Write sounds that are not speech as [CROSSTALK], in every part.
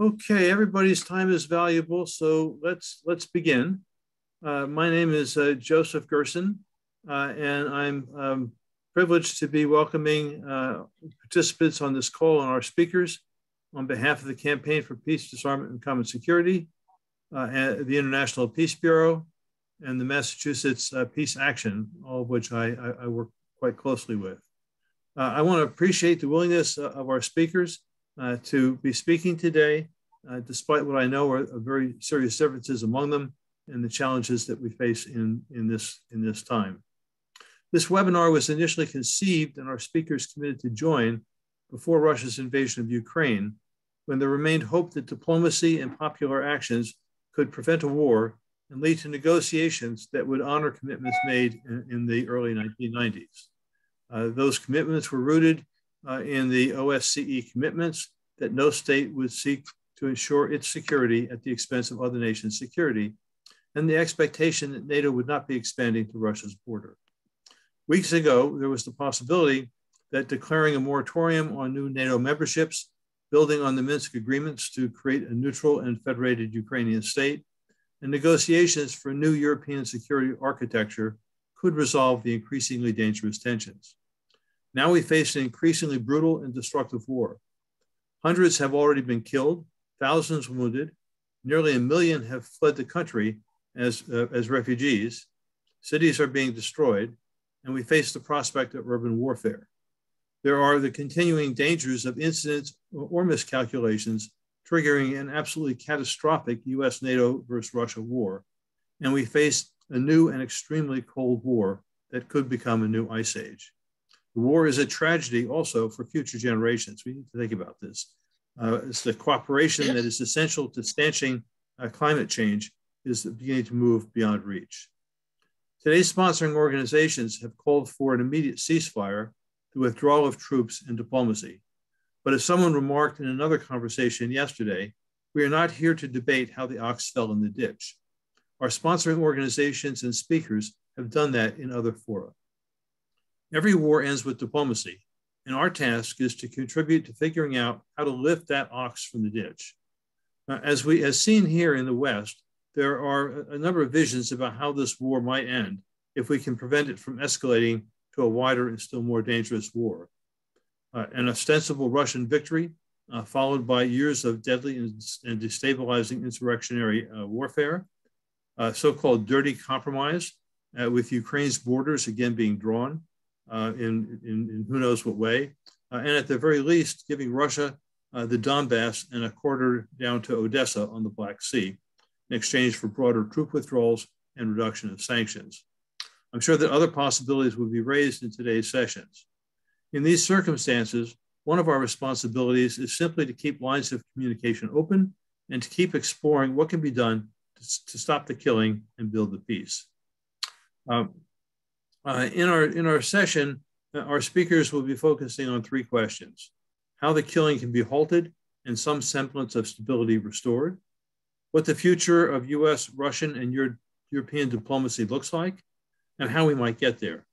Okay, everybody's time is valuable, so let's let's begin. Uh, my name is uh, Joseph Gerson, uh, and I'm um, privileged to be welcoming uh, participants on this call and our speakers on behalf of the Campaign for Peace, Disarmament, and Common Security, uh, the International Peace Bureau, and the Massachusetts uh, Peace Action, all of which I, I, I work quite closely with. I want to appreciate the willingness of our speakers uh, to be speaking today, uh, despite what I know are, are, very serious differences among them and the challenges that we face in, in, this, in this time. This webinar was initially conceived and our speakers committed to join before Russia's invasion of Ukraine, when there remained hope that diplomacy and popular actions could prevent a war and lead to negotiations that would honor commitments made in, in the early 1990s. Uh, those commitments were rooted uh, in the OSCE commitments that no state would seek to ensure its security at the expense of other nations' security, and the expectation that NATO would not be expanding to Russia's border. Weeks ago, there was the possibility that declaring a moratorium on new NATO memberships, building on the Minsk agreements to create a neutral and federated Ukrainian state, and negotiations for a new European security architecture could resolve the increasingly dangerous tensions. Now we face an increasingly brutal and destructive war. Hundreds have already been killed, thousands wounded, nearly a million have fled the country as, uh, as refugees, cities are being destroyed, and we face the prospect of urban warfare. There are the continuing dangers of incidents or miscalculations triggering an absolutely catastrophic US NATO versus Russia war. And we face a new and extremely cold war that could become a new ice age. The war is a tragedy also for future generations. We need to think about this. Uh, it's the cooperation that is essential to stanching uh, climate change is beginning to move beyond reach. Today's sponsoring organizations have called for an immediate ceasefire, the withdrawal of troops, and diplomacy. But as someone remarked in another conversation yesterday, we are not here to debate how the ox fell in the ditch. Our sponsoring organizations and speakers have done that in other fora. Every war ends with diplomacy, and our task is to contribute to figuring out how to lift that ox from the ditch. Uh, as we, as seen here in the West, there are a number of visions about how this war might end if we can prevent it from escalating to a wider and still more dangerous war. Uh, an ostensible Russian victory, uh, followed by years of deadly and, and destabilizing insurrectionary uh, warfare, so called dirty compromise, uh, with Ukraine's borders again being drawn, uh, in, in, in, who knows what way. Uh, and at the very least, giving Russia uh, the Donbass and a quarter down to Odessa on the Black Sea in exchange for broader troop withdrawals and reduction of sanctions. I'm sure that other possibilities would be raised in today's sessions. In these circumstances, one of our responsibilities is simply to keep lines of communication open and to keep exploring what can be done to, to stop the killing and build the peace. Um, uh, in, our, in our session, uh, our speakers will be focusing on three questions. How the killing can be halted and some semblance of stability restored, what the future of US, Russian, and Euro European diplomacy looks like, and how we might get there.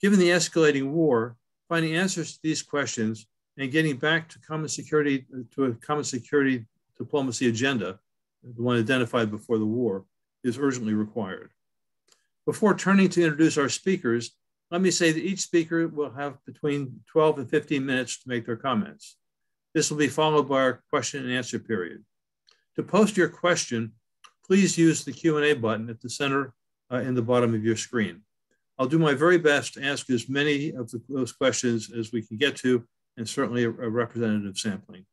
Given the escalating war, finding answers to these questions and getting back to common security to a common security diplomacy agenda, the one identified before the war, is urgently required. Before turning to introduce our speakers, let me say that each speaker will have between 12 and 15 minutes to make their comments. This will be followed by our question and answer period. To post your question, please use the Q&A button at the center uh, in the bottom of your screen. I'll do my very best to ask as many of the, those questions as we can get to, and certainly a, a representative sampling.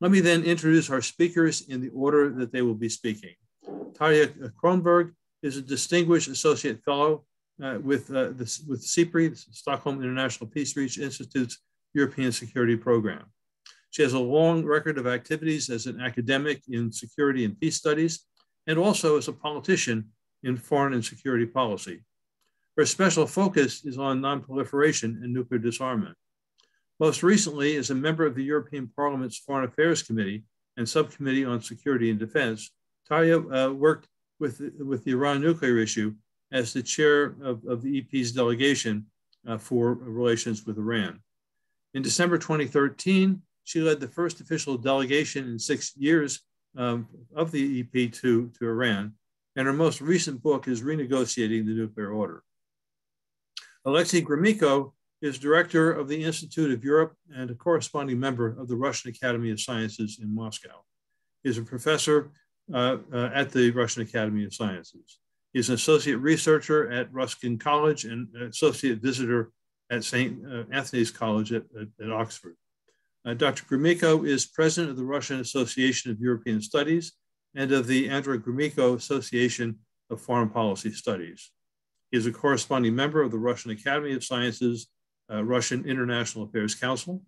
Let me then introduce our speakers in the order that they will be speaking. Tarja Cronberg is a distinguished associate fellow uh, with, uh, the, with SIPRI, Stockholm International Peace Research Institute's European Security Program. She has a long record of activities as an academic in security and peace studies, and also as a politician in foreign and security policy. Her special focus is on nonproliferation and nuclear disarmament. Most recently, as a member of the European Parliament's Foreign Affairs Committee and Subcommittee on Security and Defense, Tarja uh, worked with, with the Iran nuclear issue as the chair of, of the EP's delegation uh, for relations with Iran. In December 2013, she led the first official delegation in six years um, of the EP to, to Iran. And her most recent book is Renegotiating the Nuclear Order. Alexey Gromyko is director of the Institute of Europe and a corresponding member of the Russian Academy of Sciences in Moscow. He is a professor uh, uh, at the Russian Academy of Sciences. He's an associate researcher at Ruskin College and associate visitor at St. Uh, Anthony's College at, at, at Oxford. Uh, Dr. Gromyko is president of the Russian Association of European Studies and of the Andrei Gromyko Association of Foreign Policy Studies. He is a corresponding member of the Russian Academy of Sciences, Russian International Affairs Council,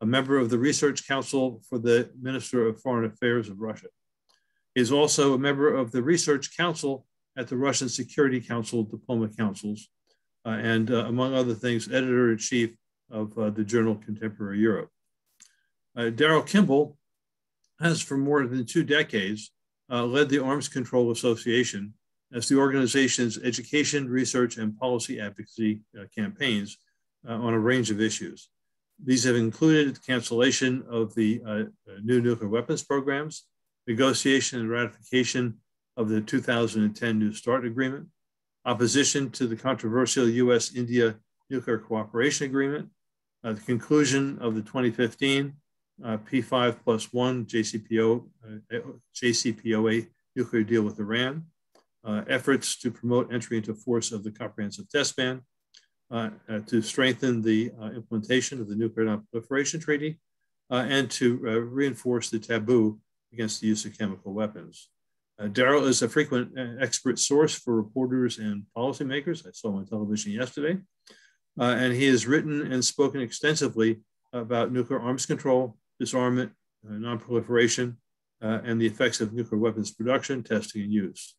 a member of the Research Council for the Minister of Foreign Affairs of Russia. Is also a member of the Research Council at the Russian Security Council Diploma Councils, uh, and uh, among other things, editor in chief of uh, the journal Contemporary Europe. Uh, Daryl Kimball has, for more than two decades, uh, led the Arms Control Association as the organization's education, research, and policy advocacy uh, campaigns on a range of issues. These have included cancellation of the new nuclear weapons programs, negotiation and ratification of the 2010 New START Agreement, opposition to the controversial US India Nuclear Cooperation Agreement, uh, the conclusion of the 2015 uh, P5 plus one JCPO, uh, JCPOA nuclear deal with Iran, uh, efforts to promote entry into force of the comprehensive test ban, uh, uh, to strengthen the implementation of the Nuclear Non-Proliferation Treaty, and to reinforce the taboo against the use of chemical weapons. Daryl is a frequent expert source for reporters and policymakers. I saw him on television yesterday. and he has written and spoken extensively about nuclear arms control, disarmament, uh, nonproliferation, uh, and the effects of nuclear weapons production, testing, and use.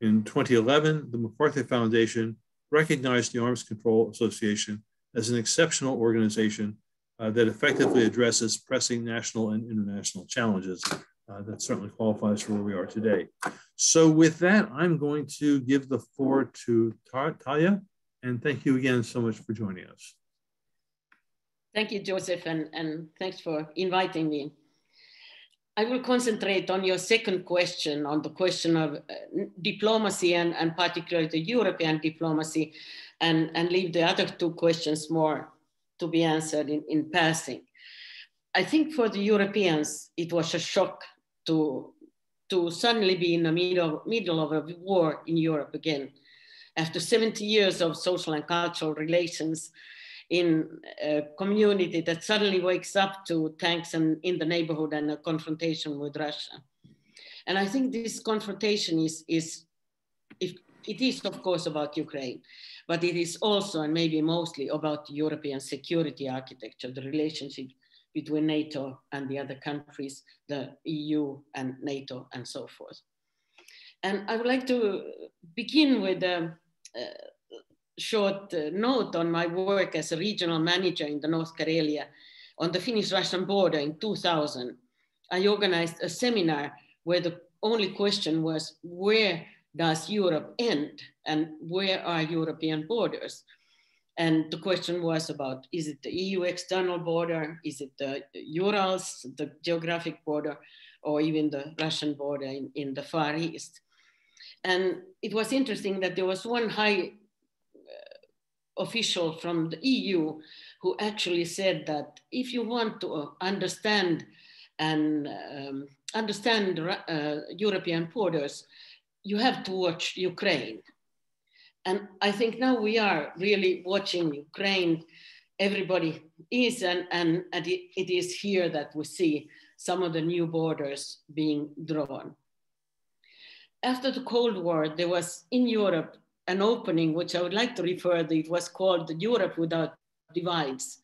In 2011, the MacArthur Foundation recognized the Arms Control Association as an exceptional organization uh, that effectively addresses pressing national and international challenges. Uh, that certainly qualifies for where we are today. So with that, I'm going to give the floor to Tarja, and thank you again so much for joining us. Thank you, Joseph, and, and thanks for inviting me. I will concentrate on your second question, on the question of uh, diplomacy and, and particularly the European diplomacy, and, and leave the other two questions more to be answered in, in passing. I think for the Europeans, it was a shock to, to suddenly be in the middle, middle of a war in Europe again. After 70 years of social and cultural relations, in a community that suddenly wakes up to tanks and in the neighborhood and a confrontation with Russia. And I think this confrontation is, is if, it is of course about Ukraine, but it is also and maybe mostly about European security architecture, the relationship between NATO and the other countries, the EU and NATO and so forth. And I would like to begin with a, uh, short uh, note on my work as a regional manager in the North Karelia on the Finnish-Russian border in 2000. I organized a seminar where the only question was, where does Europe end and where are European borders? And the question was about, is it the EU external border? Is it the Urals, the geographic border, or even the Russian border in, in the Far East? And it was interesting that there was one high official from the EU who actually said that if you want to uh, understand and um, understand uh, European borders, you have to watch Ukraine. And I think now we are really watching Ukraine. Everybody is, and, and, and it, it is here that we see some of the new borders being drawn. After the Cold War, there was in Europe an opening, which I would like to refer to. It was called Europe Without Divides.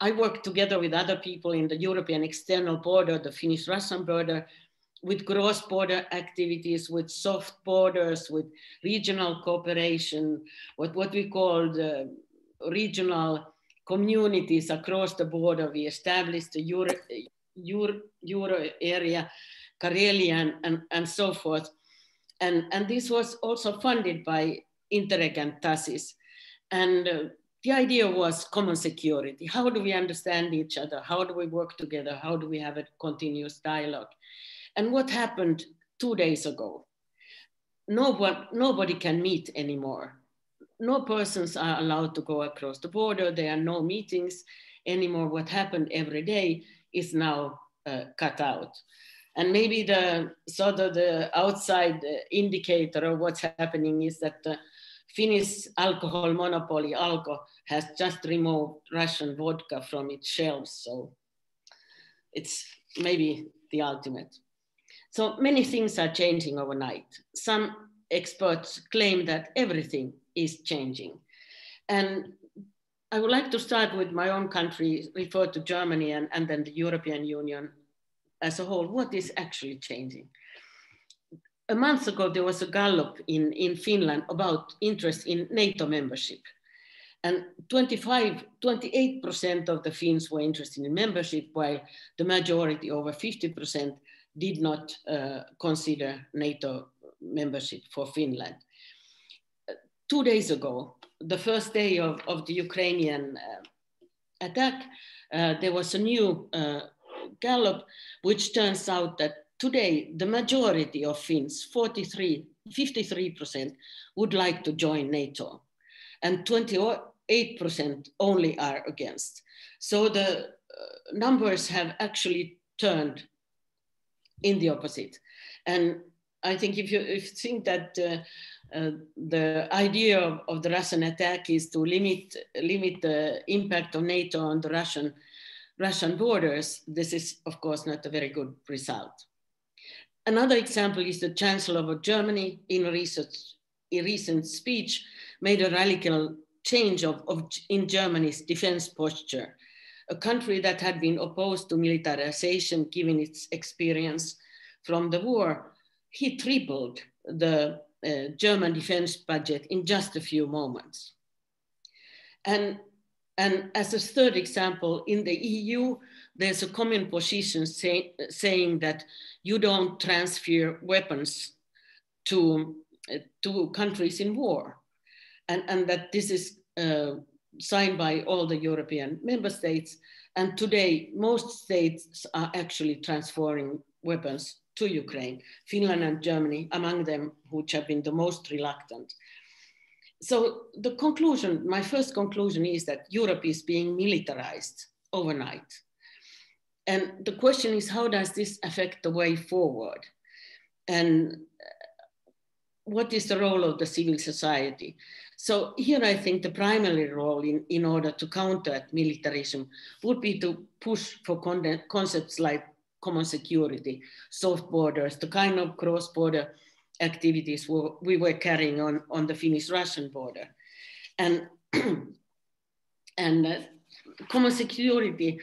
I worked together with other people in the European external border, the Finnish-Russian border, with cross-border activities, with soft borders, with regional cooperation, what, what we call the regional communities across the border. We established the Euro, Euro, Euro area, Karelia, and, and, and so forth. And, and this was also funded by Interreg and TACIS. And uh, the idea was common security. How do we understand each other? How do we work together? How do we have a continuous dialogue? And what happened two days ago? Nobody, nobody can meet anymore. No persons are allowed to go across the border. There are no meetings anymore. What happened every day is now uh, cut out. And maybe the sort of the outside indicator of what's happening is that the Finnish alcohol monopoly, Alko, has just removed Russian vodka from its shelves. So it's maybe the ultimate. So many things are changing overnight. Some experts claim that everything is changing. And I would like to start with my own country, refer to Germany and, and then the European Union as a whole. What is actually changing? A month ago, there was a Gallup in, in Finland about interest in NATO membership. And 25, 28% of the Finns were interested in membership, while the majority, over 50%, did not uh, consider NATO membership for Finland. Two days ago, the first day of, of the Ukrainian uh, attack, uh, there was a new Gallup, which turns out that today the majority of Finns, 43, 53%, would like to join NATO, and 28% only are against. So the numbers have actually turned in the opposite. And I think if you, if you think that uh, uh, the idea of, of, the Russian attack is to limit, limit the impact of NATO on the Russian, Russian borders, this is of course not a very good result. Another example is the Chancellor of Germany in a recent, a recent speech made a radical change of, of, in Germany's defense posture. A country that had been opposed to militarization given its experience from the war, he tripled the uh, German defense budget in just a few moments. And, and as a third example, in the EU, there's a common position say, saying that you don't transfer weapons to, uh, to countries in war. And, and that this is uh, signed by all the European member states. And today, most states are actually transferring weapons to Ukraine, Finland and Germany among them, which have been the most reluctant. So the conclusion, my first conclusion is that Europe is being militarized overnight. And the question is, how does this affect the way forward? And what is the role of the civil society? So here I think the primary role in, in order to counter militarism would be to push for concepts like common security, soft borders, the kind of cross-border activities we were carrying on, on the Finnish-Russian border. And, [CLEARS THROAT] and uh, common security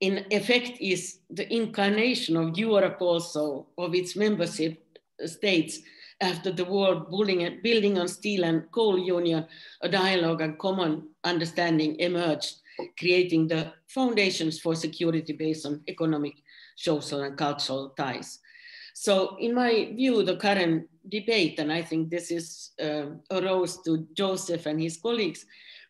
in effect is the incarnation of Europe also, of its membership states after the war building, building on steel and coal union, a dialogue and common understanding emerged, creating the foundations for security based on economic social and cultural ties. So in my view, the current debate, and I think this is uh, arose to Joseph and his colleagues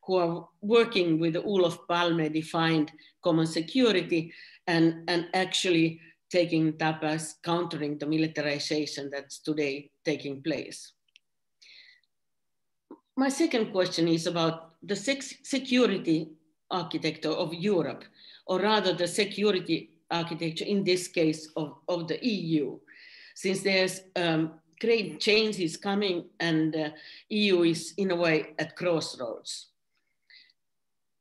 who are working with the Olof Palme defined common security and, and actually taking it up as countering the militarization that's today taking place. My second question is about the security architecture of Europe, or rather the security architecture, in this case of, of the EU, since there's um, great changes coming and uh, EU is in a way at crossroads.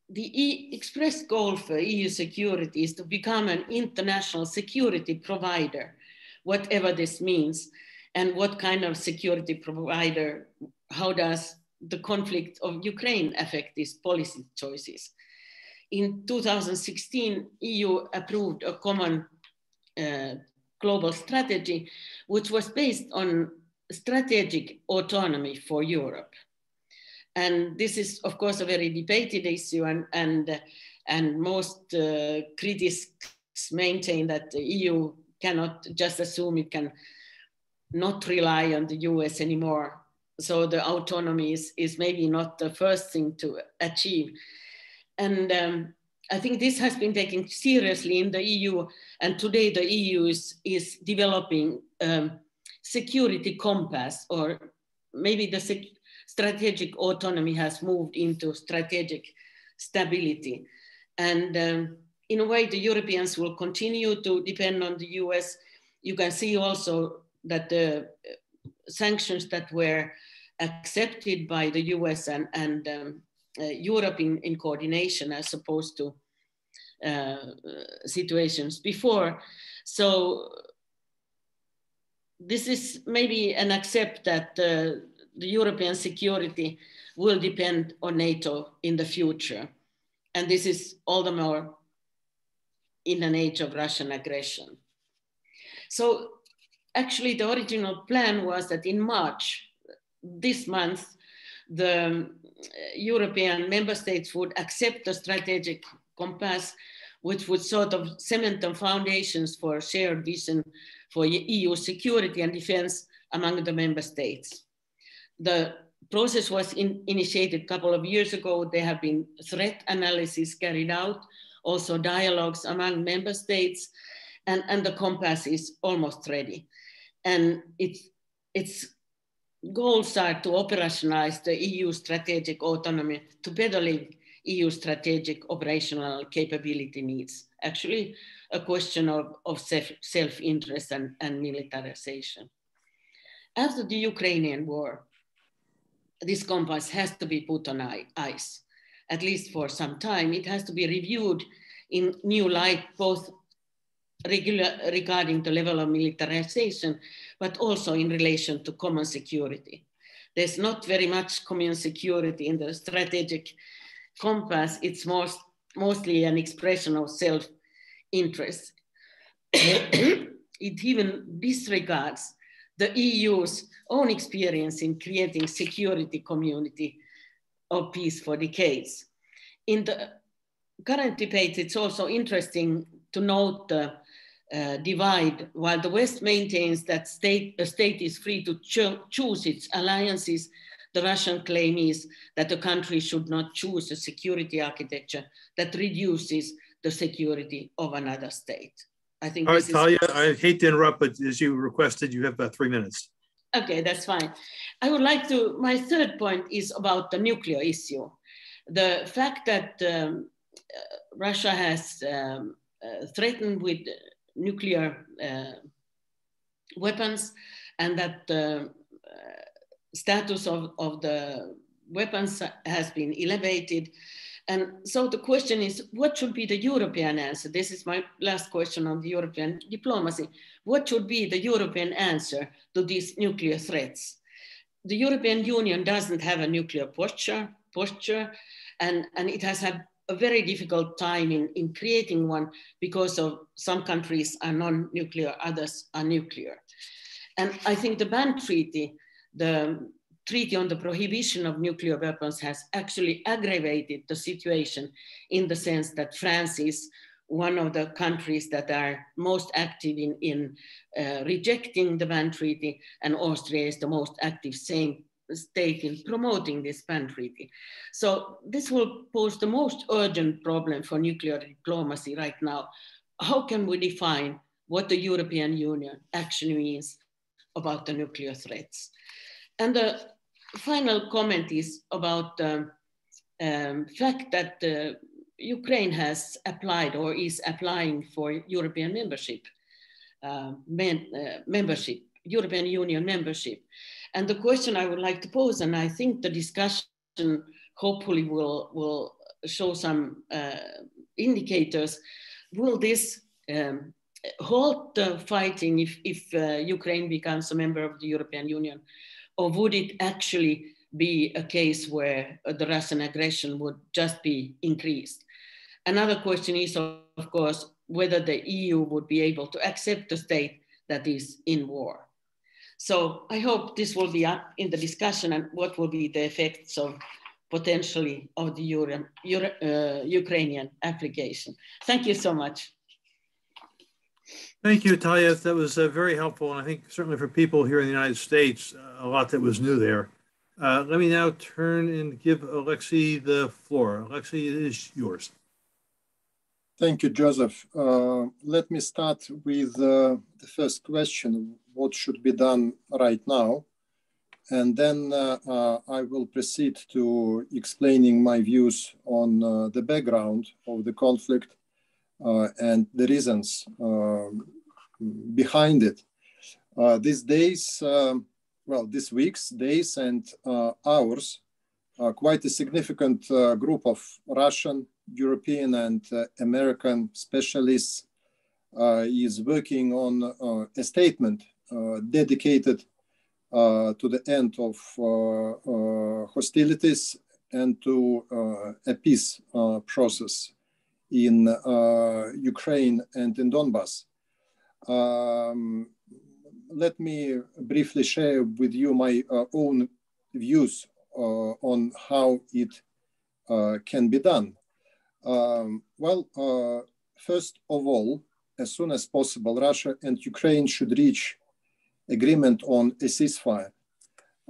The e expressed goal for EU security is to become an international security provider, whatever this means, and what kind of security provider, how does the conflict of Ukraine affect these policy choices? in 2016, EU approved a common uh, global strategy, which was based on strategic autonomy for Europe. And this is, of course, a very debated issue, and, and, and most uh, critics maintain that the EU cannot just assume it can not rely on the US anymore. so the autonomy is, is maybe not the first thing to achieve. And um, I think this has been taken seriously in the EU, and today the EU is, is developing um, security compass, or maybe the strategic autonomy has moved into strategic stability. And um, in a way, the Europeans will continue to depend on the US. You can see also that the sanctions that were accepted by the US and, and um, uh, Europe in, in coordination as opposed to uh, situations before. So this is maybe an accept that uh, the European security will depend on NATO in the future. And this is all the more in an age of Russian aggression. So actually the original plan was that in March this month, the um, European member states would accept the strategic compass, which would sort of cement the foundations for shared vision for EU security and defense among the member states. The process was in, initiated a couple of years ago. There have been threat analysis carried out, also dialogues among member states, and, and the compass is almost ready. And it's, its goals are to operationalize the EU strategic autonomy to better link EU strategic operational capability needs. Actually, a question of, of self-interest and, and militarization. After the Ukrainian war, this compass has to be put on ice, at least for some time. It has to be reviewed in new light, both regular, regarding the level of militarization, but also in relation to common security. There's not very much common security in the strategic compass. It's most, mostly an expression of self-interest. it even disregards the EU's own experience in creating security community of peace for decades. In the current debate, it's also interesting to note the uh, divide, while the West maintains that state, a state is free to cho choose its alliances, the Russian claim is that a country should not choose a security architecture that reduces the security of another state. I think. All right, Tarja, I hate to interrupt, but as you requested, you have about three minutes. Okay, that's fine. I would like to, my third point is about the nuclear issue. The fact that um, uh, Russia has um, uh, threatened with nuclear uh, weapons and that the uh, status of, of the weapons has been elevated. And so the question is, what should be the European answer? This is my last question on the European diplomacy. What should be the European answer to these nuclear threats? The European Union doesn't have a nuclear posture, posture and, and it has had a very difficult time in, in creating one because of some countries are non-nuclear, others are nuclear. And I think the ban treaty, the treaty on the prohibition of nuclear weapons has actually aggravated the situation in the sense that France is one of the countries that are most active in, in uh, rejecting the ban treaty and Austria is the most active saying state in promoting this ban treaty. So this will pose the most urgent problem for nuclear diplomacy right now. How can we define what the European Union actually means about the nuclear threats? And the final comment is about the um, fact that uh, Ukraine has applied or is applying for European membership, uh, men, uh, membership, European Union membership. And the question I would like to pose, and I think the discussion hopefully will, will show some uh, indicators, will this um, halt the fighting if, if uh, Ukraine becomes a member of the European Union? Or would it actually be a case where uh, the Russian aggression would just be increased? Another question is, of course, whether the EU would be able to accept a state that is in war. So I hope this will be up in the discussion and what will be the effects of potentially of the Euro, Euro, uh, Ukrainian application. Thank you so much. Thank you, Tarja. That was uh, very helpful. And I think certainly for people here in the United States, a lot that was new there. Uh, let me now turn and give Alexey the floor. Alexey, it is yours. Thank you, Joseph. Uh, let me start with uh, the first question, what should be done right now? And then uh, uh I will proceed to explaining my views on uh, the background of the conflict uh, and the reasons um, behind it. these days, um, well, these weeks, days and hours, quite a significant group of Russian European and uh, American specialists uh, is working on uh, a statement dedicated to the end of hostilities and to a peace process in Ukraine and in Donbass. Um, let me briefly share with you my uh, own views uh, on how it uh, can be done. Um, well, uh, first of all, as soon as possible, Russia and Ukraine should reach agreement on a ceasefire.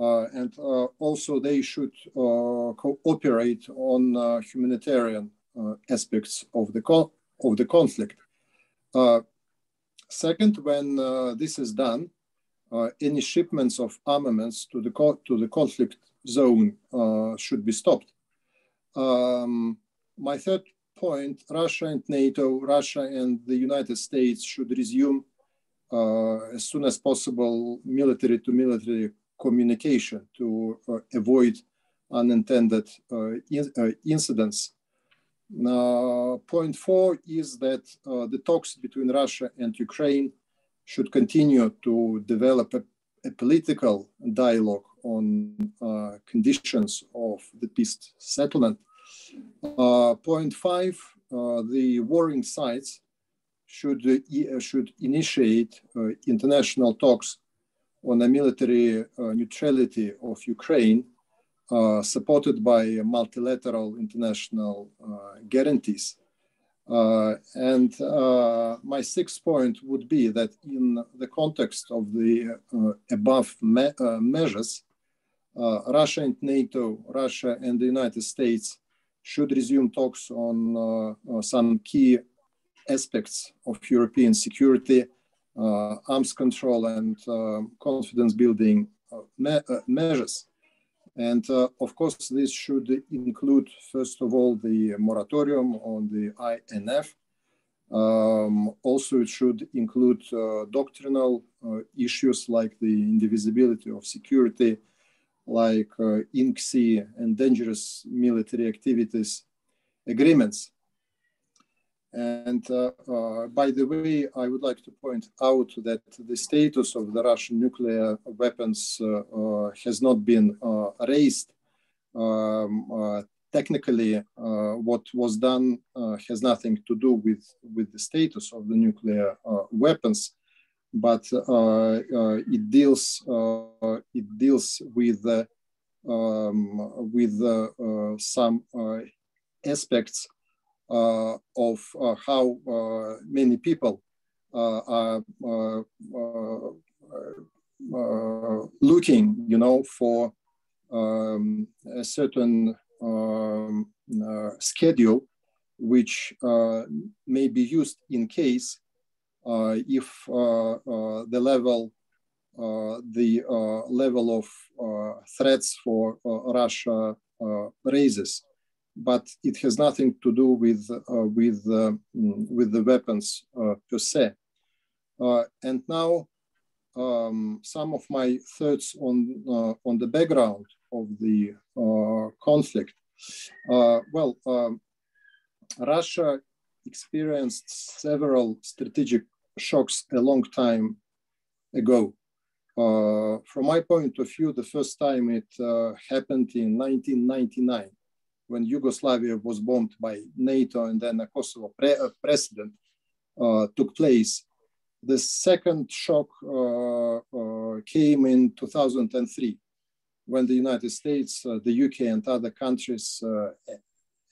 Uh, and uh, also they should uh, cooperate on uh, humanitarian uh, aspects of the, of the conflict. second, when this is done, any shipments of armaments to the, to the conflict zone should be stopped. Um, my third point, Russia and NATO, Russia and the United States should resume uh, as soon as possible military to military communication to uh, avoid unintended uh, in, uh, incidents. point four is that uh, the talks between Russia and Ukraine should continue to develop a, a political dialogue on uh, conditions of the peace settlement point five, uh, the warring sides should, uh, should initiate international talks on the military neutrality of Ukraine, supported by multilateral international guarantees. Uh, and uh, my sixth point would be that in the context of the uh, above me measures, Russia and NATO, Russia and the United States should resume talks on uh, uh, some key aspects of European security, uh, arms control, and confidence building me measures. And uh, of course, this should include, first of all, the moratorium on the INF. Um, also, it should include uh, doctrinal uh, issues like the indivisibility of security, like uh, INCSE and dangerous military activities agreements. And uh, uh, by the way, I would like to point out that the status of the Russian nuclear weapons uh, uh, has not been uh, raised. Um, technically, what was done has nothing to do with, with the status of the nuclear weapons but uh, uh, it deals uh, it deals with um, with some aspects of how many people are looking, you know, for um, a certain um, schedule which may be used in case uh, if uh, uh, the level the level of threats for Russia raises, but it has nothing to do with with mm, with the weapons per se. and now um, some of my thoughts on uh, on the background of the uh, conflict. Uh, well, um, Russia experienced several strategic shocks a long time ago. Uh, from my point of view, the first time it uh, happened in 1999 when Yugoslavia was bombed by NATO and then a Kosovo pre uh, precedent uh, took place. The second shock uh, uh, came in 2003 when the United States, the UK, and other countries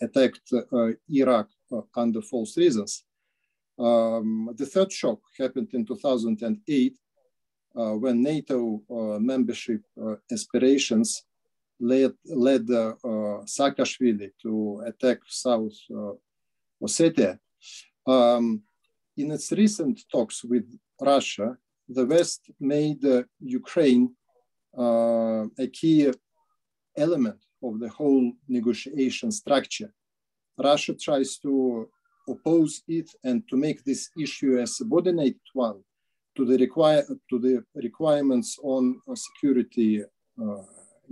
attacked Iraq under false reasons. Um, the third shock happened in 2008 uh, when NATO uh, membership uh, aspirations led, led uh, uh, Saakashvili to attack South uh, Ossetia. Um, in its recent talks with Russia, the West made Ukraine a key element of the whole negotiation structure. Russia tries to oppose it and to make this issue a subordinate one to the, require, to the requirements on security uh,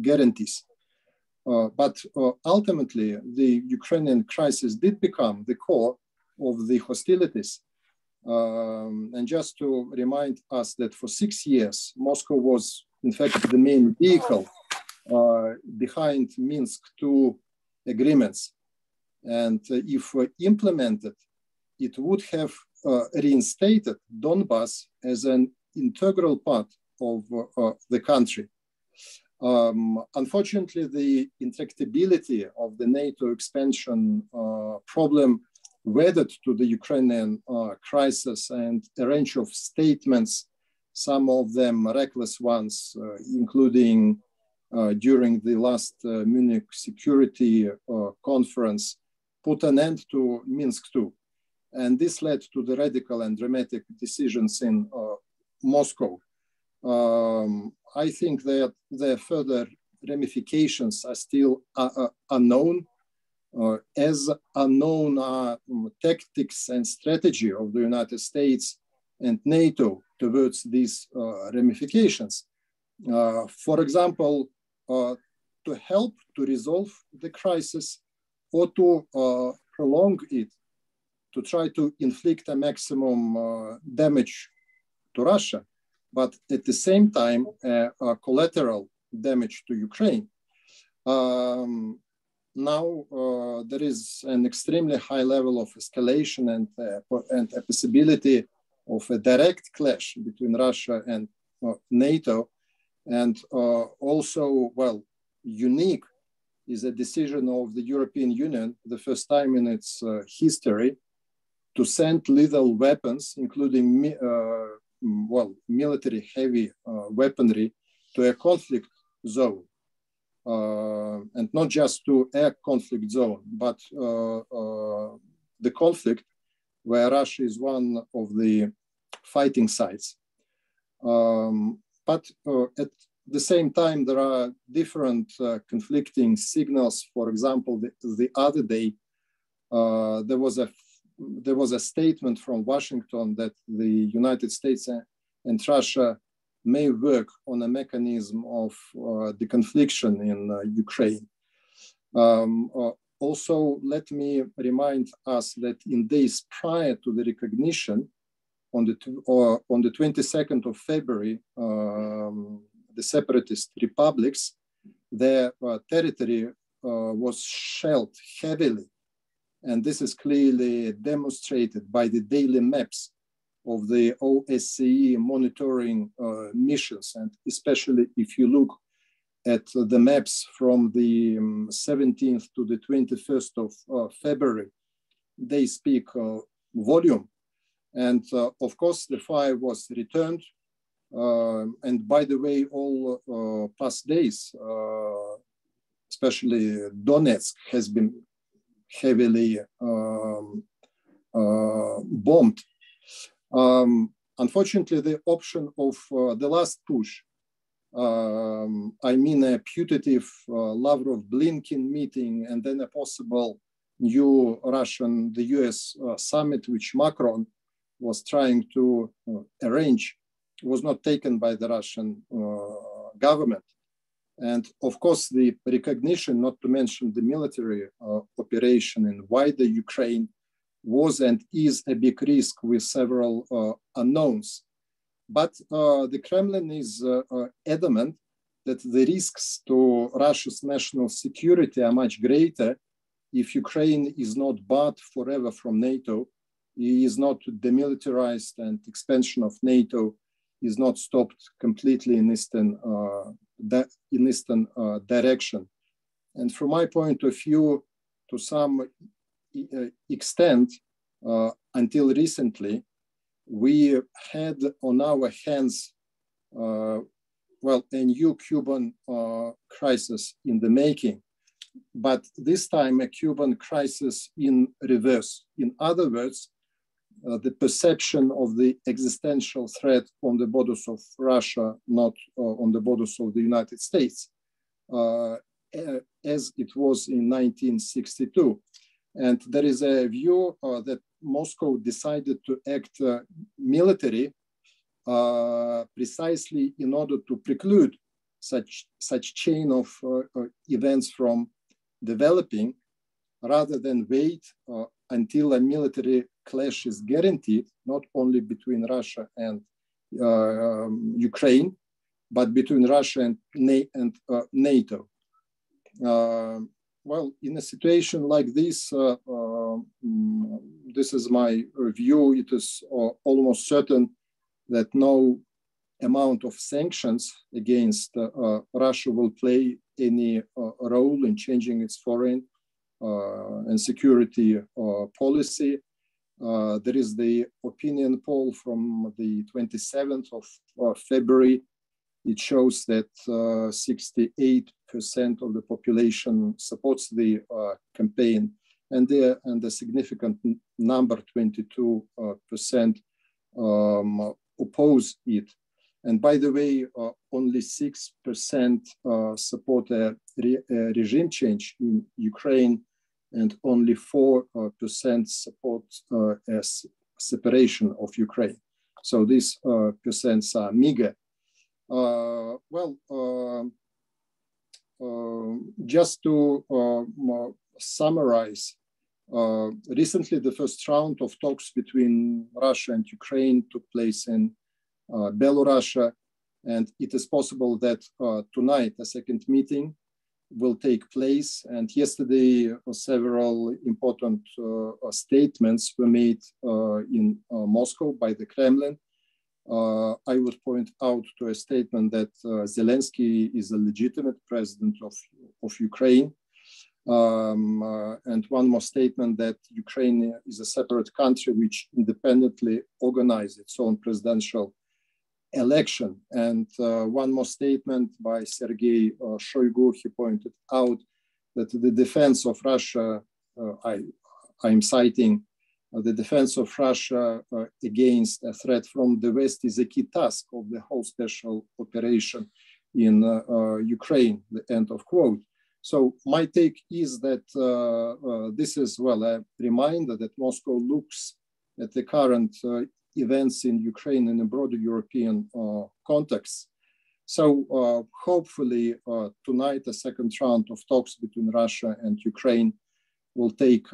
guarantees. Uh, but uh, ultimately, the Ukrainian crisis did become the core of the hostilities. Um, and just to remind us that for six years, Moscow was, in fact, the main vehicle uh, behind Minsk II agreements. And uh, if implemented, it would have uh, reinstated Donbass as an integral part of uh, the country. Um, unfortunately, the intractability of the NATO expansion uh, problem wedded to the Ukrainian uh, crisis and a range of statements, some of them reckless ones, uh, including uh, during the last uh, Munich Security uh, Conference, put an end to Minsk II. And this led to the radical and dramatic decisions in Moscow um, I think that the further ramifications are still uh, uh, unknown, uh, as unknown are um, tactics and strategy of the United States and NATO towards these uh, ramifications. Uh, for example, uh, to help to resolve the crisis or to prolong it, to try to inflict a maximum damage to Russia, but at the same time, uh, collateral damage to Ukraine. Um, now uh, there is an extremely high level of escalation and, uh, and a possibility of a direct clash between Russia and uh, NATO. And uh, also, well, unique is a decision of the European Union, the first time in its uh, history, to send lethal weapons, including Mm, well, military heavy uh, weaponry to a conflict zone. Uh, and not just to a conflict zone, but uh, the conflict where Russia is one of the fighting sides. Um, but at the same time, there are different uh, conflicting signals. For example, the, the other day, uh, there was a there was a statement from Washington that the United States and Russia may work on a mechanism of uh, deconfliction in uh, Ukraine. Um, uh, also, let me remind us that in days prior to the recognition, on the, or on the 22nd of February, um, the separatist republics, their uh, territory uh, was shelled heavily and this is clearly demonstrated by the daily maps of the OSCE monitoring uh, missions. And especially if you look at the maps from the um, 17th to the 21st of February, they speak volume. And uh, of course, the fire was returned. Um, and by the way, all uh, past days, uh, especially Donetsk has been heavily um, uh, bombed. Um, unfortunately, the option of the last push, um, I mean a putative uh, Lavrov-Blinken meeting and then a possible new Russian, the US uh, summit, which Macron was trying to uh, arrange, was not taken by the Russian uh, government. And of course, the recognition, not to mention the military uh, operation in wider Ukraine, was and is a big risk with several uh, unknowns. But the Kremlin is adamant that the risks to Russia's national security are much greater if Ukraine is not barred forever from NATO, is not demilitarized, and expansion of NATO is not stopped completely in Eastern uh, in eastern uh, direction. And from my point of view, to some uh, extent, uh, until recently, we had on our hands well, a new Cuban crisis in the making but this time a Cuban crisis in reverse. In other words, uh, the perception of the existential threat on the borders of Russia, not uh, on the borders of the United States, uh, as it was in 1962. And there is a view uh, that Moscow decided to act uh, military uh, precisely in order to preclude such, such chain of events from developing rather than wait until a military clash is guaranteed, not only between Russia and uh, um, Ukraine, but between Russia and, Na and uh, NATO. Uh, well, in a situation like this, uh, um, this is my view, it is uh, almost certain that no amount of sanctions against Russia will play any uh, role in changing its foreign uh, and security uh, policy. there is the opinion poll from the 27th of February. It shows that 68% of the population supports the campaign and the, and the significant number, 22%, um, oppose it. And by the way, uh, only 6% uh, support a, re a, regime change in Ukraine and only 4% uh, support uh, a separation of Ukraine. So these uh, percents are meager. Uh, well, just to summarize, recently the first round of talks between Russia and Ukraine took place in uh, Belarus, and it is possible that uh, tonight a second meeting will take place. And yesterday, uh, several important statements were made in Moscow by the Kremlin. Uh, I would point out to a statement that uh, Zelensky is a legitimate president of, of Ukraine. Um, uh, and one more statement that Ukraine is a separate country which independently organizes its own presidential election. And uh, one more statement by Sergei uh, Shoigu, he pointed out that the defense of Russia, uh, I, I'm citing, uh, the defense of Russia uh, against a threat from the West is a key task of the whole special operation in uh, Ukraine, the end of quote. So my take is that this is, well, a reminder that Moscow looks at the current events in Ukraine in a broader European uh, context. So uh, hopefully uh, tonight a second round of talks between Russia and Ukraine will take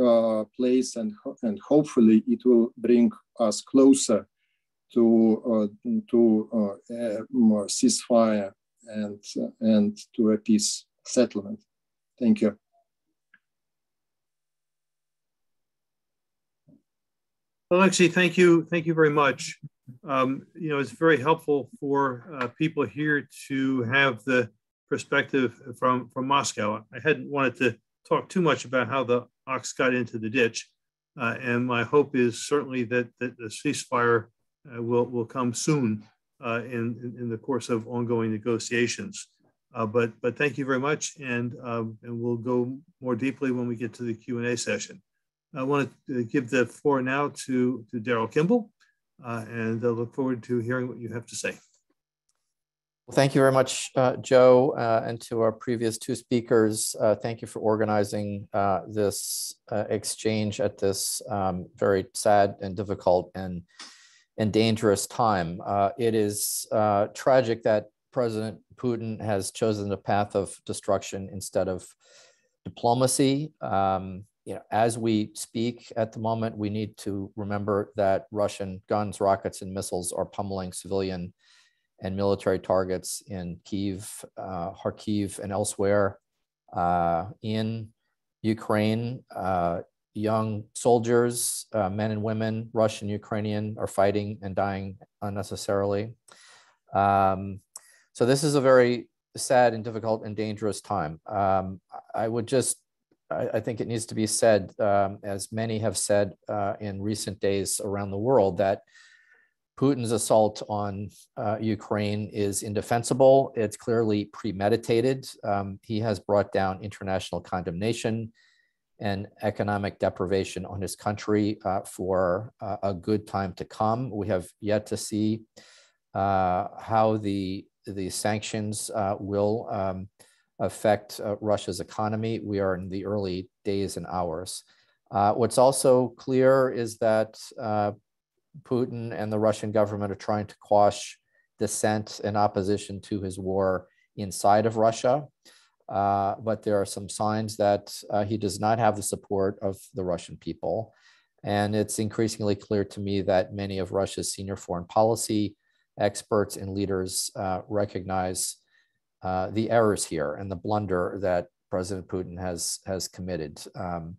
place and, and hopefully it will bring us closer to, to a ceasefire and, and to a peace settlement. Thank you. Alexey, thank you. Thank you very much. Um, you know, it's very helpful for uh, people here to have the perspective from, from Moscow. I hadn't wanted to talk too much about how the ox got into the ditch. Uh, and my hope is certainly that, that the ceasefire uh, will, will come soon uh, in, in the course of ongoing negotiations. Uh, but, but thank you very much. And, um, and we'll go more deeply when we get to the Q&A session. I want to give the floor now to, to Daryl Kimball, uh, and I look forward to hearing what you have to say. Well, thank you very much, uh, Joe, uh, and to our previous two speakers. Uh, thank you for organizing uh, this uh, exchange at this um, very sad and difficult and, and dangerous time. it is tragic that President Putin has chosen the path of destruction instead of diplomacy. Um, you know, as we speak at the moment, we need to remember that Russian guns, rockets, and missiles are pummeling civilian and military targets in Kiev, uh, Kharkiv, and elsewhere uh, in Ukraine. Uh, young soldiers, uh, men and women, Russian, Ukrainian, are fighting and dying unnecessarily. Um, so this is a very sad and difficult and dangerous time. Um, I would just I, I think it needs to be said, um, as many have said uh, in recent days around the world, that Putin's assault on uh, Ukraine is indefensible. It's clearly premeditated. Um, he has brought down international condemnation and economic deprivation on his country uh, for uh, a good time to come. We have yet to see uh, how the, the sanctions uh, will um, affect uh, Russia's economy. We are in the early days and hours. what's also clear is that Putin and the Russian government are trying to quash dissent and opposition to his war inside of Russia. Uh, but there are some signs that uh, he does not have the support of the Russian people. And it's increasingly clear to me that many of Russia's senior foreign policy experts and leaders uh, recognize uh, the errors here and the blunder that President Putin has, has committed, um,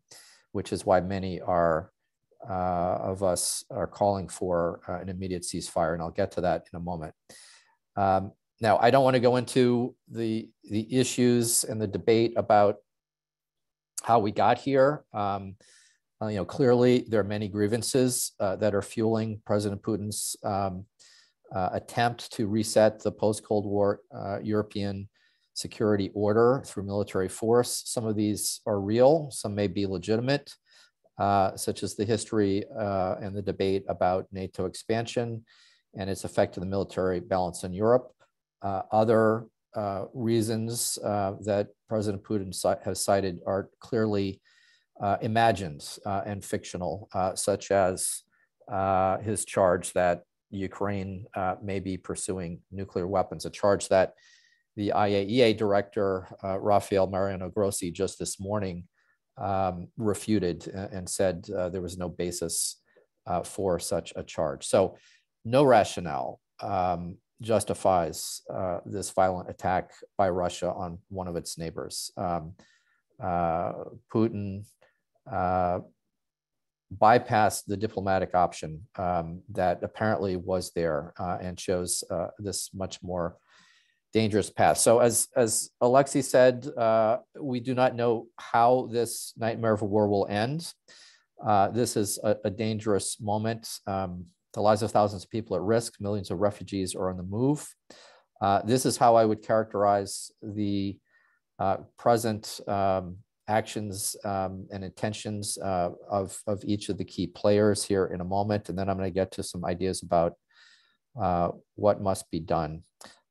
which is why many are uh, of us are calling for uh, an immediate ceasefire, and I'll get to that in a moment. Um, now, I don't want to go into the the issues and the debate about how we got here. Um, uh, you know, clearly there are many grievances uh, that are fueling President Putin's um, uh, attempt to reset the post-Cold War uh, European security order through military force. Some of these are real, some may be legitimate uh, such as the history uh, and the debate about NATO expansion and its effect on the military balance in Europe. Uh, other uh, reasons that President Putin has cited are clearly imagined and fictional, such as his charge that Ukraine may be pursuing nuclear weapons, a charge that the IAEA director, Rafael Mariano Grossi, just this morning um, refuted and said uh, there was no basis uh, for such a charge. So, no rationale um, justifies uh, this violent attack by Russia on one of its neighbors. Um, uh, Putin uh, bypassed the diplomatic option um, that apparently was there uh, and chose this much more dangerous path. So as, as Alexey said, uh, we do not know how this nightmare of a war will end. Uh, this is a, a dangerous moment. Um, the lives of thousands of people at risk, millions of refugees are on the move. Uh, this is how I would characterize the uh, present um, actions um, and intentions uh, of, of each of the key players here in a moment. And then I'm going to get to some ideas about uh, what must be done.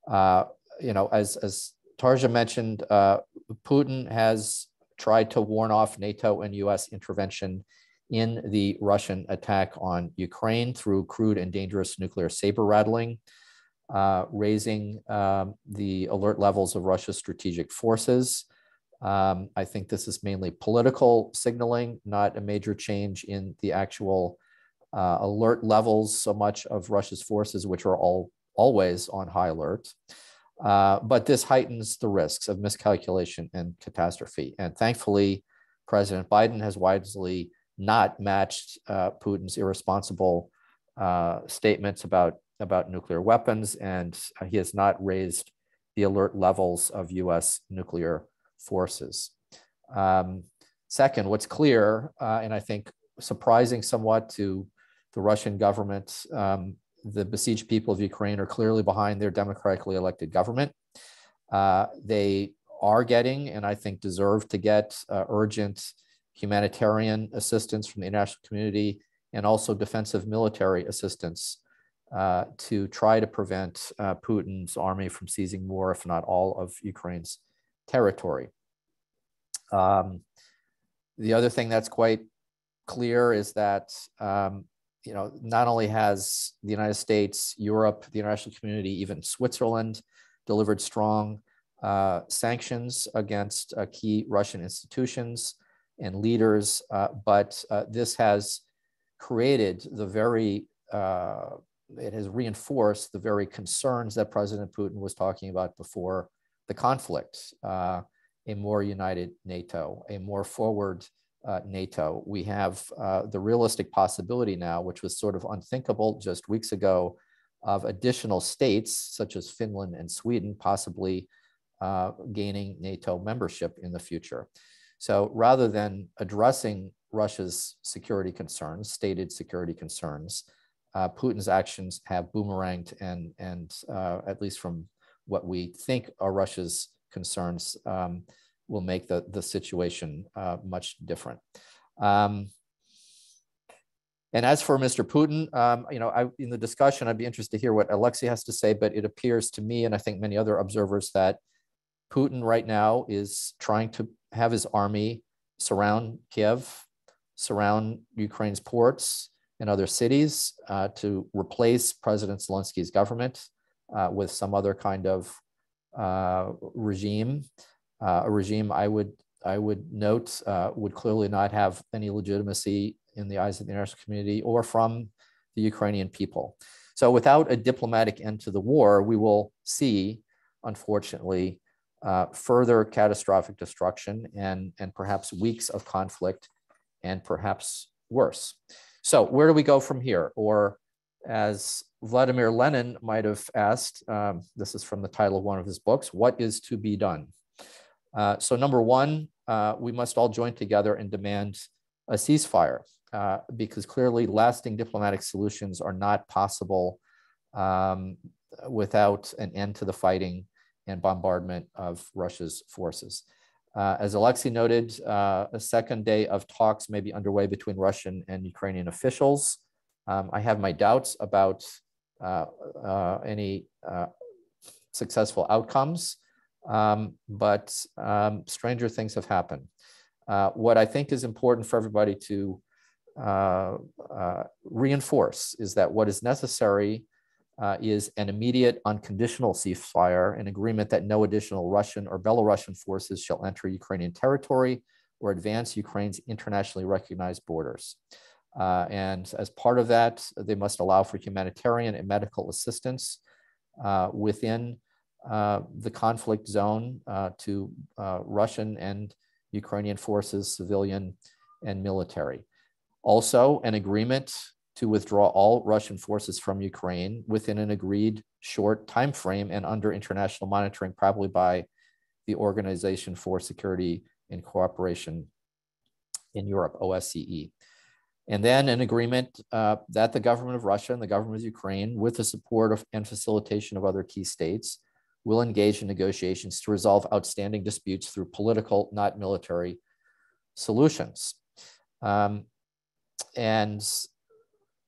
Uh, you know, as as Tarja mentioned, uh, Putin has tried to warn off NATO and U.S. intervention in the Russian attack on Ukraine through crude and dangerous nuclear saber rattling, uh, raising um, the alert levels of Russia's strategic forces. Um, I think this is mainly political signaling, not a major change in the actual uh, alert levels so much of Russia's forces, which are all always on high alert. Uh, but this heightens the risks of miscalculation and catastrophe. And thankfully, President Biden has wisely not matched uh, Putin's irresponsible uh, statements about, about nuclear weapons, and he has not raised the alert levels of US nuclear forces. Um, second, what's clear, uh, and I think surprising somewhat to the Russian government, um, the besieged people of Ukraine are clearly behind their democratically elected government. Uh, they are getting, and I think deserve to get, uh, urgent humanitarian assistance from the international community and also defensive military assistance uh, to try to prevent uh, Putin's army from seizing more, if not all, of Ukraine's territory. Um, the other thing that's quite clear is that um, you know, not only has the United States, Europe, the international community, even Switzerland delivered strong uh, sanctions against uh, key Russian institutions and leaders, uh, but uh, this has created the very, uh, it has reinforced the very concerns that President Putin was talking about before the conflict. Uh, a more united NATO, a more forward uh, NATO. We have uh, the realistic possibility now, which was sort of unthinkable just weeks ago, of additional states such as Finland and Sweden possibly uh, gaining NATO membership in the future. So rather than addressing Russia's security concerns, stated security concerns, uh, Putin's actions have boomeranged and, and uh, at least from what we think are Russia's concerns, um, will make the, the situation uh, much different. Um, and as for Mr. Putin, um, you know, I, in the discussion, I'd be interested to hear what Alexey has to say, but it appears to me, and I think many other observers, that Putin right now is trying to have his army surround Kiev, surround Ukraine's ports and other cities uh, to replace President Zelensky's government uh, with some other kind of uh, regime, uh, a regime I would I would note uh, would clearly not have any legitimacy in the eyes of the international community or from the Ukrainian people. So without a diplomatic end to the war, we will see, unfortunately, uh, further catastrophic destruction and, and perhaps weeks of conflict and perhaps worse. So where do we go from here? Or as Vladimir Lenin might have asked, um, this is from the title of one of his books, what is to be done? Uh, so number one, uh, we must all join together and demand a ceasefire uh, because clearly lasting diplomatic solutions are not possible um, without an end to the fighting and bombardment of Russia's forces. Uh, as Alexey noted, uh, a second day of talks may be underway between Russian and Ukrainian officials. Um, I have my doubts about any uh, successful outcomes, um, but um, stranger things have happened. Uh, what I think is important for everybody to reinforce is that what is necessary uh, is an immediate unconditional ceasefire, an agreement that no additional Russian or Belarusian forces shall enter Ukrainian territory or advance Ukraine's internationally recognized borders. Uh, and as part of that, they must allow for humanitarian and medical assistance uh, within uh, the conflict zone uh, to uh, Russian and Ukrainian forces, civilian and military. Also, an agreement to withdraw all Russian forces from Ukraine within an agreed short time frame and under international monitoring, probably by the Organization for Security and Cooperation in Europe, OSCE. And then an agreement uh, that the government of Russia and the government of Ukraine, with the support of and facilitation of other key states, will engage in negotiations to resolve outstanding disputes through political, not military solutions. Um, and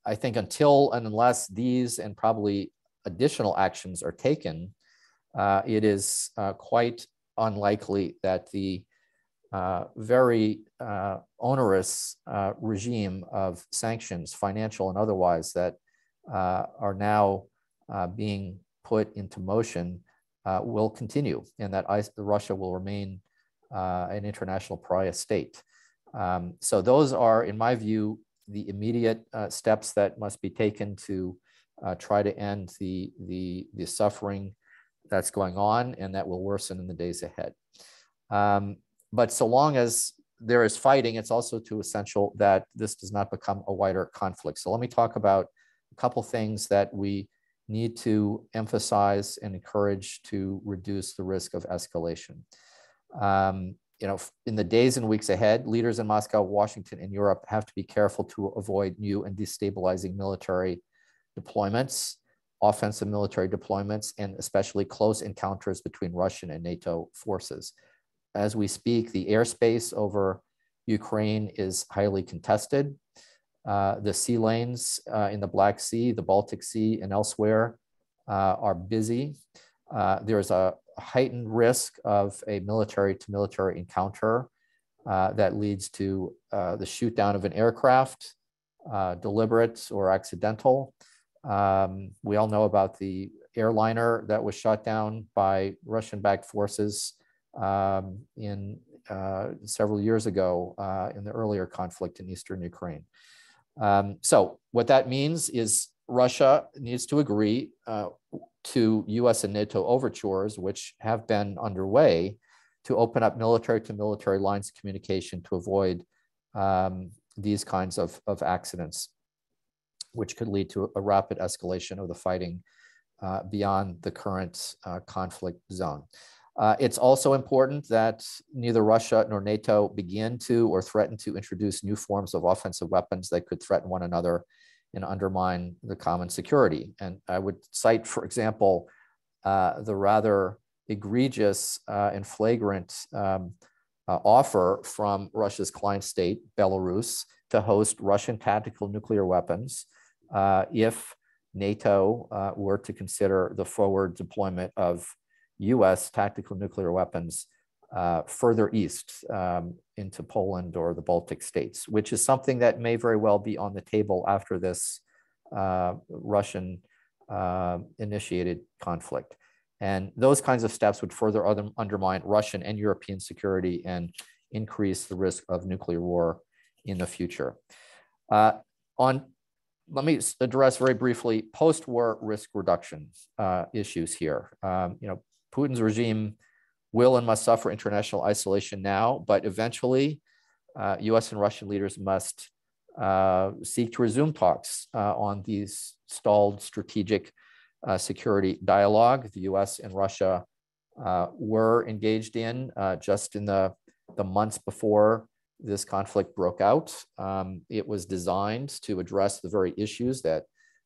I think until and unless these and probably additional actions are taken, uh, it is uh, quite unlikely that the uh, very uh, onerous uh, regime of sanctions, financial and otherwise, that uh, are now being put into motion will continue and that Russia will remain an international pariah state. Um, so those are, in my view, the immediate uh, steps that must be taken to uh, try to end the, the, the suffering that's going on and that will worsen in the days ahead. Um, but so long as there is fighting, it's also too essential that this does not become a wider conflict. So let me talk about a couple things that we need to emphasize and encourage to reduce the risk of escalation. Um, you know, in the days and weeks ahead, leaders in Moscow, Washington, and Europe have to be careful to avoid new and destabilizing military deployments, offensive military deployments, and especially close encounters between Russian and NATO forces. As we speak, the airspace over Ukraine is highly contested. Uh, the sea lanes uh, in the Black Sea, the Baltic Sea, and elsewhere uh, are busy. Uh, there's a heightened risk of a military to military encounter uh, that leads to uh, the shoot down of an aircraft, deliberate or accidental. Um, we all know about the airliner that was shot down by Russian backed forces um, in uh, several years ago uh, in the earlier conflict in Eastern Ukraine. Um, so, what that means is Russia needs to agree uh, to US and NATO overtures, which have been underway, to open up military to military lines of communication to avoid um, these kinds of, of accidents, which could lead to a rapid escalation of the fighting uh, beyond the current uh, conflict zone. Uh, it's also important that neither Russia nor NATO begin to or threaten to introduce new forms of offensive weapons that could threaten one another and undermine the common security. And I would cite, for example, uh, the rather egregious uh, and flagrant um, uh, offer from Russia's client state, Belarus, to host Russian tactical nuclear weapons uh, if NATO uh, were to consider the forward deployment of US tactical nuclear weapons uh, further east um, into Poland or the Baltic states, which is something that may very well be on the table after this uh, Russian uh, initiated conflict. And those kinds of steps would further undermine Russian and European security and increase the risk of nuclear war in the future. Uh, on, let me address very briefly post-war risk reduction uh, issues here. Um, you know, Putin's regime will and must suffer international isolation now, but eventually, uh, U.S. and Russian leaders must uh, seek to resume talks uh, on these stalled strategic uh, security dialogue. The U.S. and Russia uh, were engaged in just in the the months before this conflict broke out. Um, it was designed to address the very issues that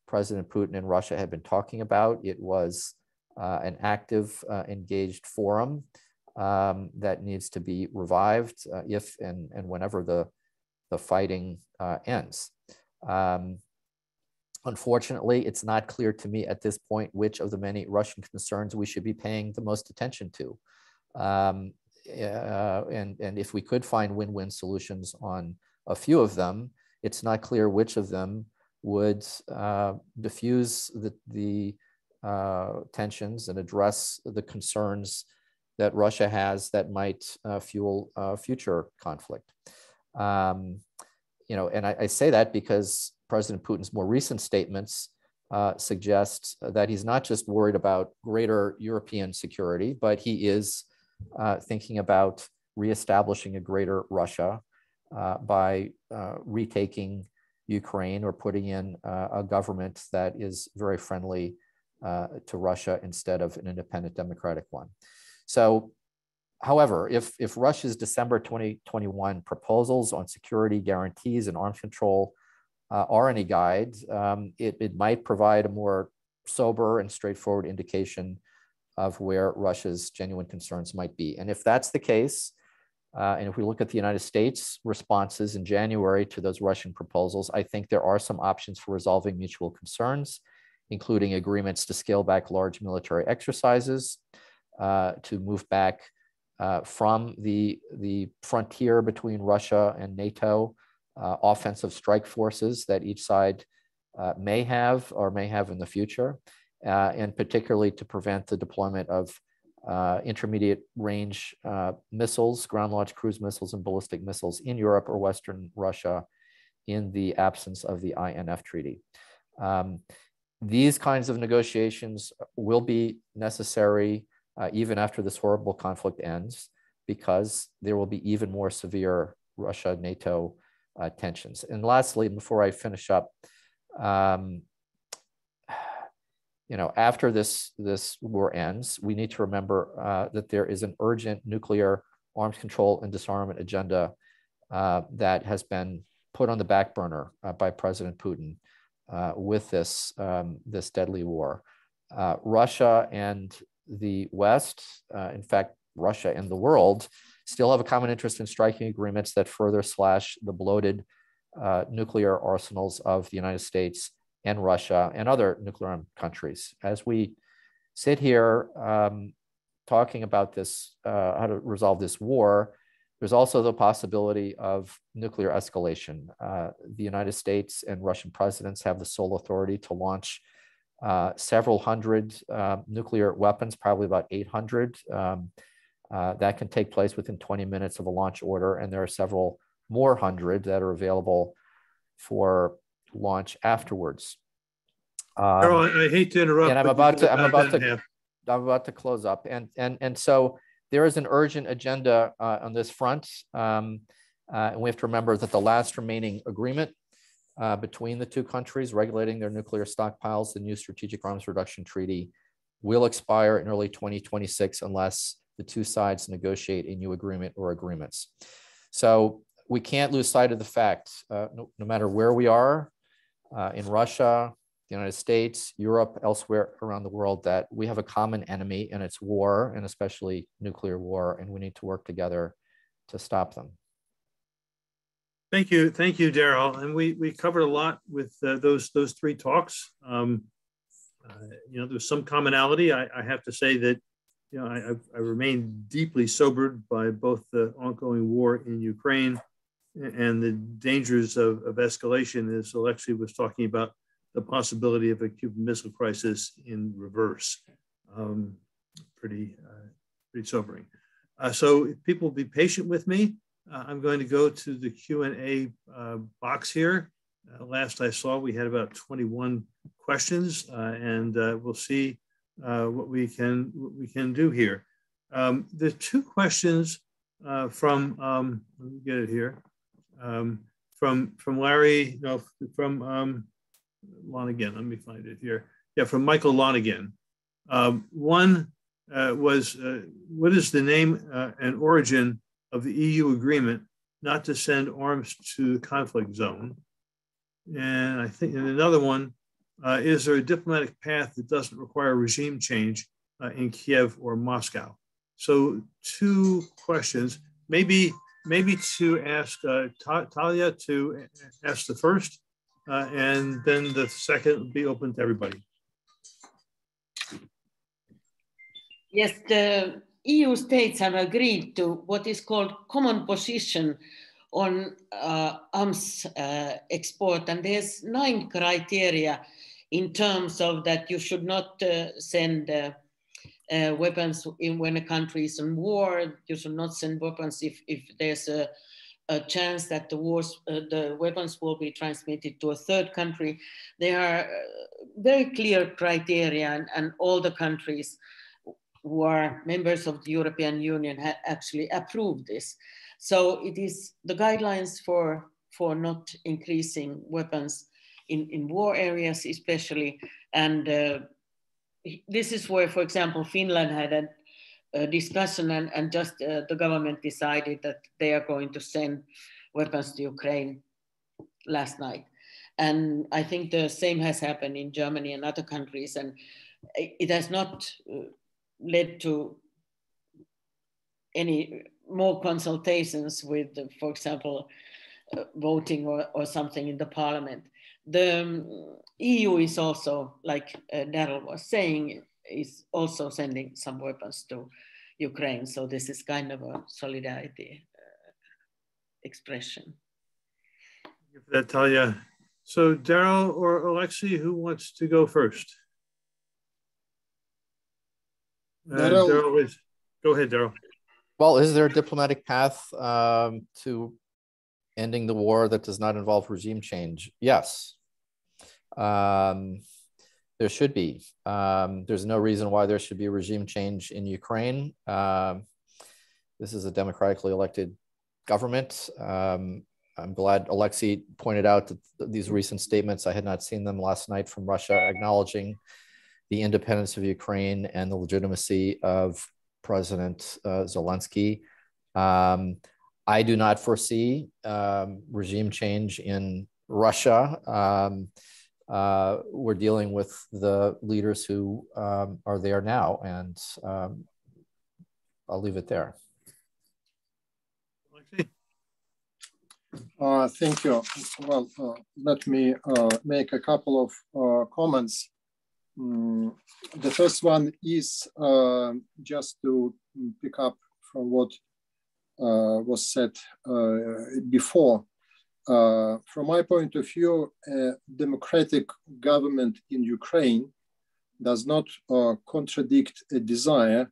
President Putin and Russia had been talking about. It was an active, uh, engaged forum um, that needs to be revived uh, if and, and whenever the, the fighting uh, ends. Um, unfortunately, it's not clear to me at this point which of the many Russian concerns we should be paying the most attention to. Um, uh, and, and if we could find win-win solutions on a few of them, it's not clear which of them would uh, diffuse the, the uh, tensions and address the concerns that Russia has that might uh, fuel uh, future conflict. Um, you know, and I, I, say that because President Putin's more recent statements uh, suggest that he's not just worried about greater European security, but he is uh, thinking about reestablishing a greater Russia uh, by retaking Ukraine or putting in a government that is very friendly to Russia instead of an independent democratic one. So, however, if, if Russia's December 2021 proposals on security guarantees and arms control uh, are any guide, um, it, it might provide a more sober and straightforward indication of where Russia's genuine concerns might be. And if that's the case, uh, and if we look at the United States responses in January to those Russian proposals, I think there are some options for resolving mutual concerns, including agreements to scale back large military exercises, uh, to move back uh, from the, the frontier between Russia and NATO, uh, offensive strike forces that each side uh, may have or may have in the future uh, and particularly to prevent the deployment of uh, intermediate range missiles, ground launched cruise missiles, and ballistic missiles in Europe or Western Russia in the absence of the INF Treaty. Um, these kinds of negotiations will be necessary uh, even after this horrible conflict ends, because there will be even more severe Russia NATO uh, tensions. And lastly, before I finish up, um, you know, after this, this war ends, we need to remember uh, that there is an urgent nuclear arms control and disarmament agenda uh, that has been put on the back burner uh, by President Putin uh, with this, um, this deadly war. Uh, Russia and the West, uh, in fact, Russia and the world, still have a common interest in striking agreements that further slash the bloated nuclear arsenals of the United States and Russia and other nuclear armed countries. As we sit here um, talking about this, uh, how to resolve this war, there's also the possibility of nuclear escalation. Uh, the United States and Russian presidents have the sole authority to launch uh, several hundred uh, nuclear weapons, probably about 800. Um, uh, that can take place within 20 minutes of a launch order, and there are several more hundred that are available for launch afterwards. Um, Daryl, I hate to interrupt. And I'm about to, I'm about to. I'm about to close up. And, and, and so there is an urgent agenda uh, on this front. Um, uh, and we have to remember that the last remaining agreement uh, between the two countries regulating their nuclear stockpiles, the new Strategic Arms Reduction Treaty, will expire in early 2026 unless the two sides negotiate a new agreement or agreements. So we can't lose sight of the fact, uh, no, no, matter where we are uh, in Russia, the United States, Europe, elsewhere around the world that we have a common enemy and it's war and especially nuclear war, and we need to work together to stop them. Thank you, thank you, Daryl. And we we covered a lot with uh, those those three talks. Um, uh, you know, there's some commonality. I, I, have to say that you know I, I remain deeply sobered by both the ongoing war in Ukraine and the dangers of, of escalation, as Alexey was talking about the possibility of a Cuban Missile Crisis in reverse. Um, pretty, uh, pretty sobering. Uh, so if people be patient with me, uh, I'm going to go to the Q&A uh, box here. Uh, last I saw, we had about 21 questions, uh, and we'll see what we can what we can do here. Um, the two questions from um, let me get it here um, from from Larry no from um, Lonigan. Let me find it here. Yeah, from Michael Lonigan. Um, one uh, was uh, what is the name uh, and origin of the EU agreement not to send arms to the conflict zone? And I think in another one, uh, is there a diplomatic path that doesn't require regime change uh, in Kiev or Moscow? So two questions. Maybe maybe to ask uh, Tarja to ask the first, uh, and then the second will be open to everybody. Yes, the EU states have agreed to what is called common position on uh, arms uh, export, and there's nine criteria in terms of that you should not uh, send uh, uh, weapons in, when a country is in war. You should not send weapons if, if there's a, a chance that the wars, uh, the weapons will be transmitted to a third country. There are uh, very clear criteria, and, and, all the countries who are members of the European Union have actually approved this. So it is the guidelines for for not increasing weapons in, in war areas, especially, and uh, this is where, for example, Finland had a, a discussion and, and just uh, the government decided that they are going to send weapons to Ukraine last night. And I think the same has happened in Germany and other countries. And it has not uh, led to any more consultations with, for example, uh, voting or, or something in the parliament the um, EU is also, like uh, Daryl was saying, is also sending some weapons to Ukraine. So this is kind of a solidarity uh, expression. Thank you for that, Tarja. So Daryl or Alexey, who wants to go first? Uh, Daryl, go ahead, Daryl. Well, is there a diplomatic path um, to ending the war that does not involve regime change? Yes. Um, there should be. Um, there's no reason why there should be a regime change in Ukraine. Um, this is a democratically elected government. Um, I'm glad Alexey pointed out that these recent statements, I had not seen them last night from Russia, acknowledging the independence of Ukraine and the legitimacy of President uh, Zelensky. Um, I do not foresee um, regime change in Russia. Uh, we're dealing with the leaders who um, are there now, and um, I'll leave it there. Uh, thank you. Well, uh, let me uh, make a couple of uh, comments. Mm, the first one is uh, just to pick up from what was said before uh, from my point of view, a democratic government in Ukraine does not uh, contradict a desire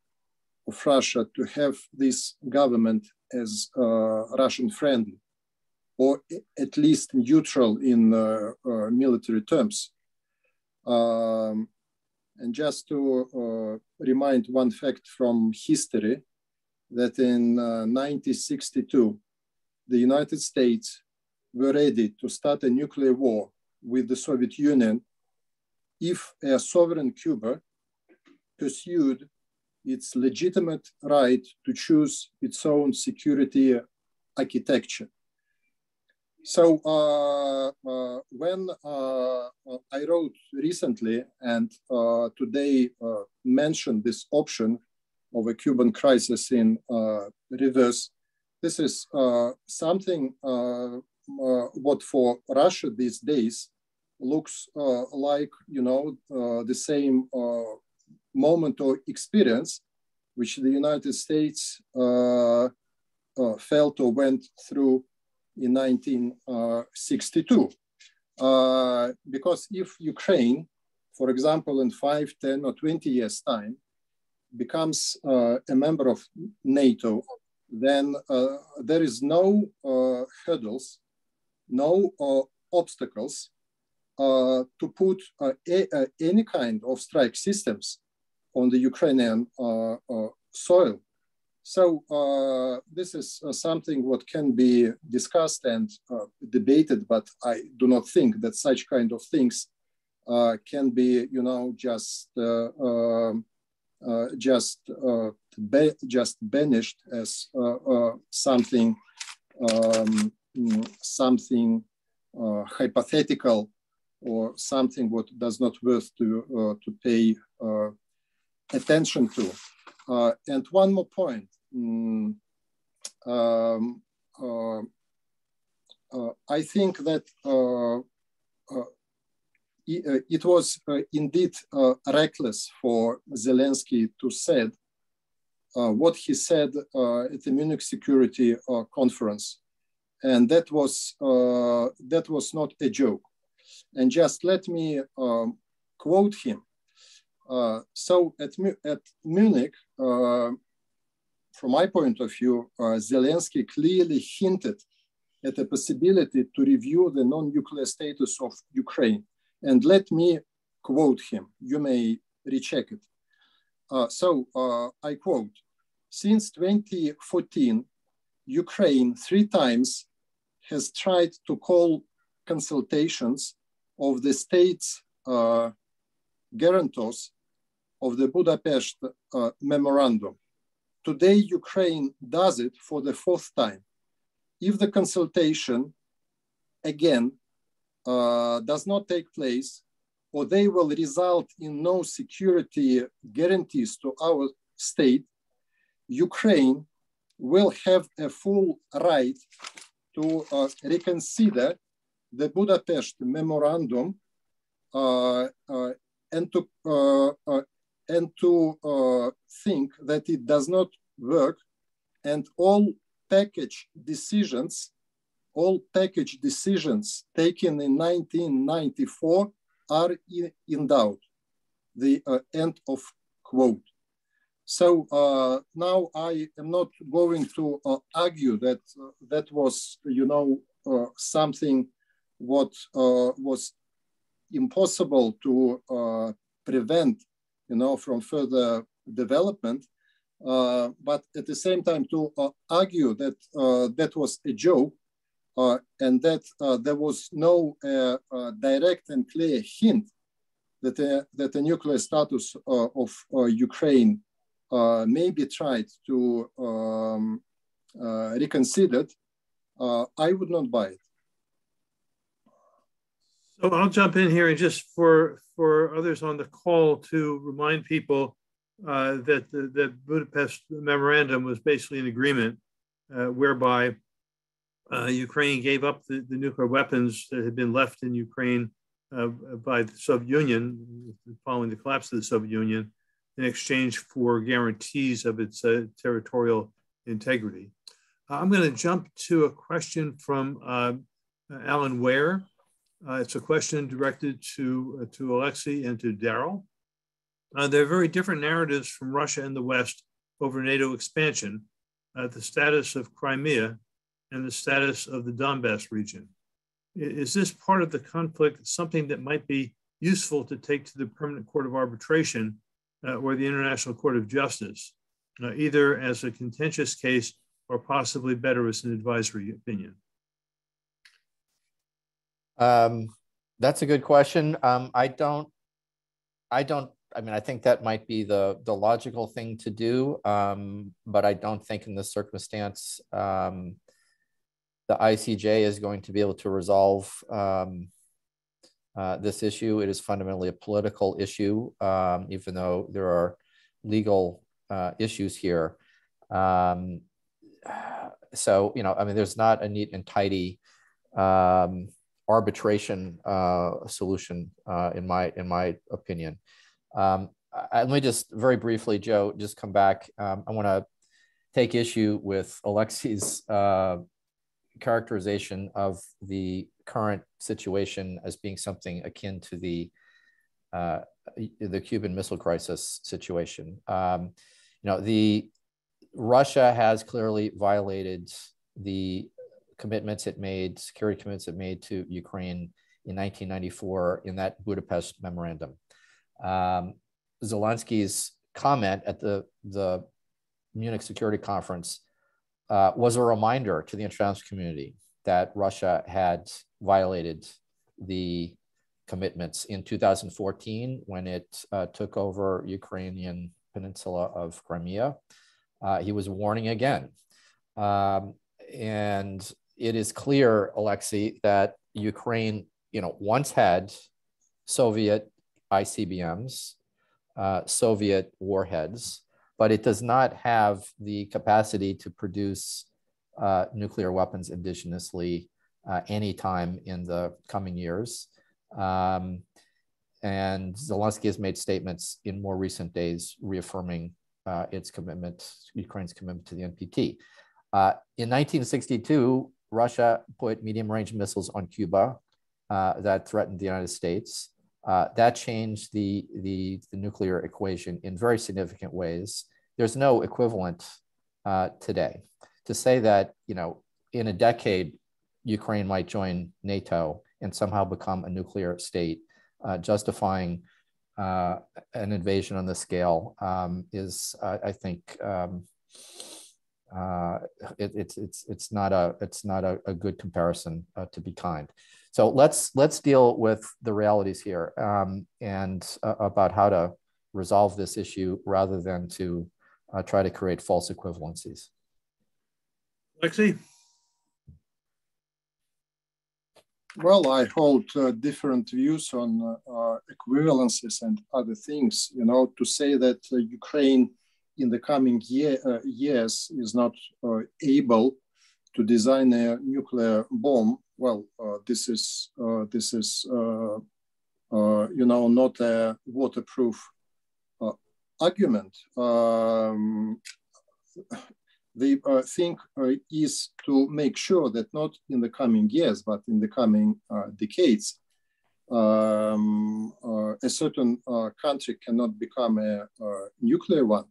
of Russia to have this government as uh, Russian friendly, or at least neutral in uh, uh, military terms. Um, and just to remind one fact from history, that in 1962, the United States were ready to start a nuclear war with the Soviet Union if a sovereign Cuba pursued its legitimate right to choose its own security architecture. So uh, uh, when uh, I wrote recently and today mentioned this option of a Cuban crisis in reverse, this is something what for Russia these days looks like, you know, the same moment or experience which the United States uh, uh, felt or went through in 1962. Uh, because if Ukraine, for example, in five, 10 or 20 years time, becomes uh, a member of NATO, then uh, there is no uh, hurdles, no uh, obstacles uh, to put a, any kind of strike systems on the Ukrainian soil. So uh, this is uh, something what can be discussed and uh, debated, but I do not think that such kind of things uh, can be, you know, just uh, um, uh, just be, just banished as something um, Mm, something uh, hypothetical or something what does not worth to uh, to pay uh, attention to. and one more point Mm, um, uh, uh, I think that uh, it, it, was indeed reckless for Zelensky to said what he said at the Munich Security Conference, and that was uh, that was not a joke. And just let me um, quote him. Uh, so at, at Munich, uh, from my point of view, uh, Zelensky clearly hinted at the possibility to review the non-nuclear status of Ukraine. And let me quote him. You may recheck it. Uh, so uh, I quote, since 2014, Ukraine three times has tried to call consultations of the states uh, guarantors of the Budapest uh, memorandum. Today, Ukraine does it for the fourth time. If the consultation, again, uh, does not take place, or they will result in no security guarantees to our state, Ukraine will have a full right to uh, reconsider the Budapest memorandum uh, uh and to uh, uh, and to uh, think that it does not work and all package decisions all package decisions taken in 1994 are in, in doubt. The end of quote so uh, now i am not going to uh, argue that uh, that was you know uh, something what uh, was impossible to prevent you know, from further development. Uh, but at the same time, to uh, argue that uh, that was a joke uh, and that uh, there was no uh, direct and clear hint that that the nuclear status of Ukraine may be tried to um, reconsidered, I would not buy it. So I'll jump in here and just for for others on the call to remind people uh, that the, Budapest memorandum was basically an agreement uh, whereby uh, Ukraine gave up the, the, nuclear weapons that had been left in Ukraine uh, by the Soviet Union following the collapse of the Soviet Union in exchange for guarantees of its uh, territorial integrity. I'm going to jump to a question from uh, Alan Ware. Uh, it's a question directed to, uh, to Alexey and to Daryl. Uh, there are very different narratives from Russia and the West over NATO expansion, uh, the status of Crimea, and the status of the Donbass region. Is this part of the conflict something that might be useful to take to the Permanent Court of Arbitration uh, or the International Court of Justice, uh, either as a contentious case or possibly better as an advisory opinion? Um, that's a good question. Um, I don't, I don't, I mean, I think that might be the, the logical thing to do, um, but I don't think in this circumstance, um, the ICJ is going to be able to resolve um, uh, this issue. It is fundamentally a political issue, um, even though there are legal uh, issues here. Um, so, you know, I mean, there's not a neat and tidy um, arbitration uh, solution, uh, in my in my opinion. Um, I, let me just very briefly, Joe, just come back. Um, I want to take issue with Alexey's uh, characterization of the current situation as being something akin to the uh, the Cuban Missile Crisis situation. Um, you know, the Russia has clearly violated the commitments it made, security commitments it made to Ukraine in 1994 in that Budapest memorandum. Um, Zelensky's comment at the, the Munich Security Conference uh, was a reminder to the international community that Russia had violated the commitments in 2014 when it uh, took over Ukrainian peninsula of Crimea. Uh, he was warning again. Um, and it is clear, Alexei, that Ukraine, you know, once had Soviet ICBMs, uh, Soviet warheads, but it does not have the capacity to produce uh, nuclear weapons indigenously uh, anytime in the coming years. Um, and Zelensky has made statements in more recent days reaffirming uh, its commitment, Ukraine's commitment to the NPT. Uh, in 1962, Russia put medium range missiles on Cuba uh, that threatened the United States. Uh, that changed the, the, the, nuclear equation in very significant ways. There's no equivalent uh, today. To say that, you know, in a decade, Ukraine might join NATO and somehow become a nuclear state, uh, justifying uh, an invasion on this scale um, is, uh, I think, um, uh, it, it's it's it's not a it's not a, a good comparison uh, to be kind. So let's let's deal with the realities here um, and uh, about how to resolve this issue rather than to try to create false equivalencies. Lexi. Well, I hold uh, different views on uh, equivalencies and other things. You know, to say that Ukraine in the coming year, uh, years is not uh, able to design a nuclear bomb, well, uh, this is uh, this is uh, uh, you know not a waterproof argument. Um, the uh, thing uh, is to make sure that not in the coming years, but in the coming uh, decades, um, a certain country cannot become a, a nuclear one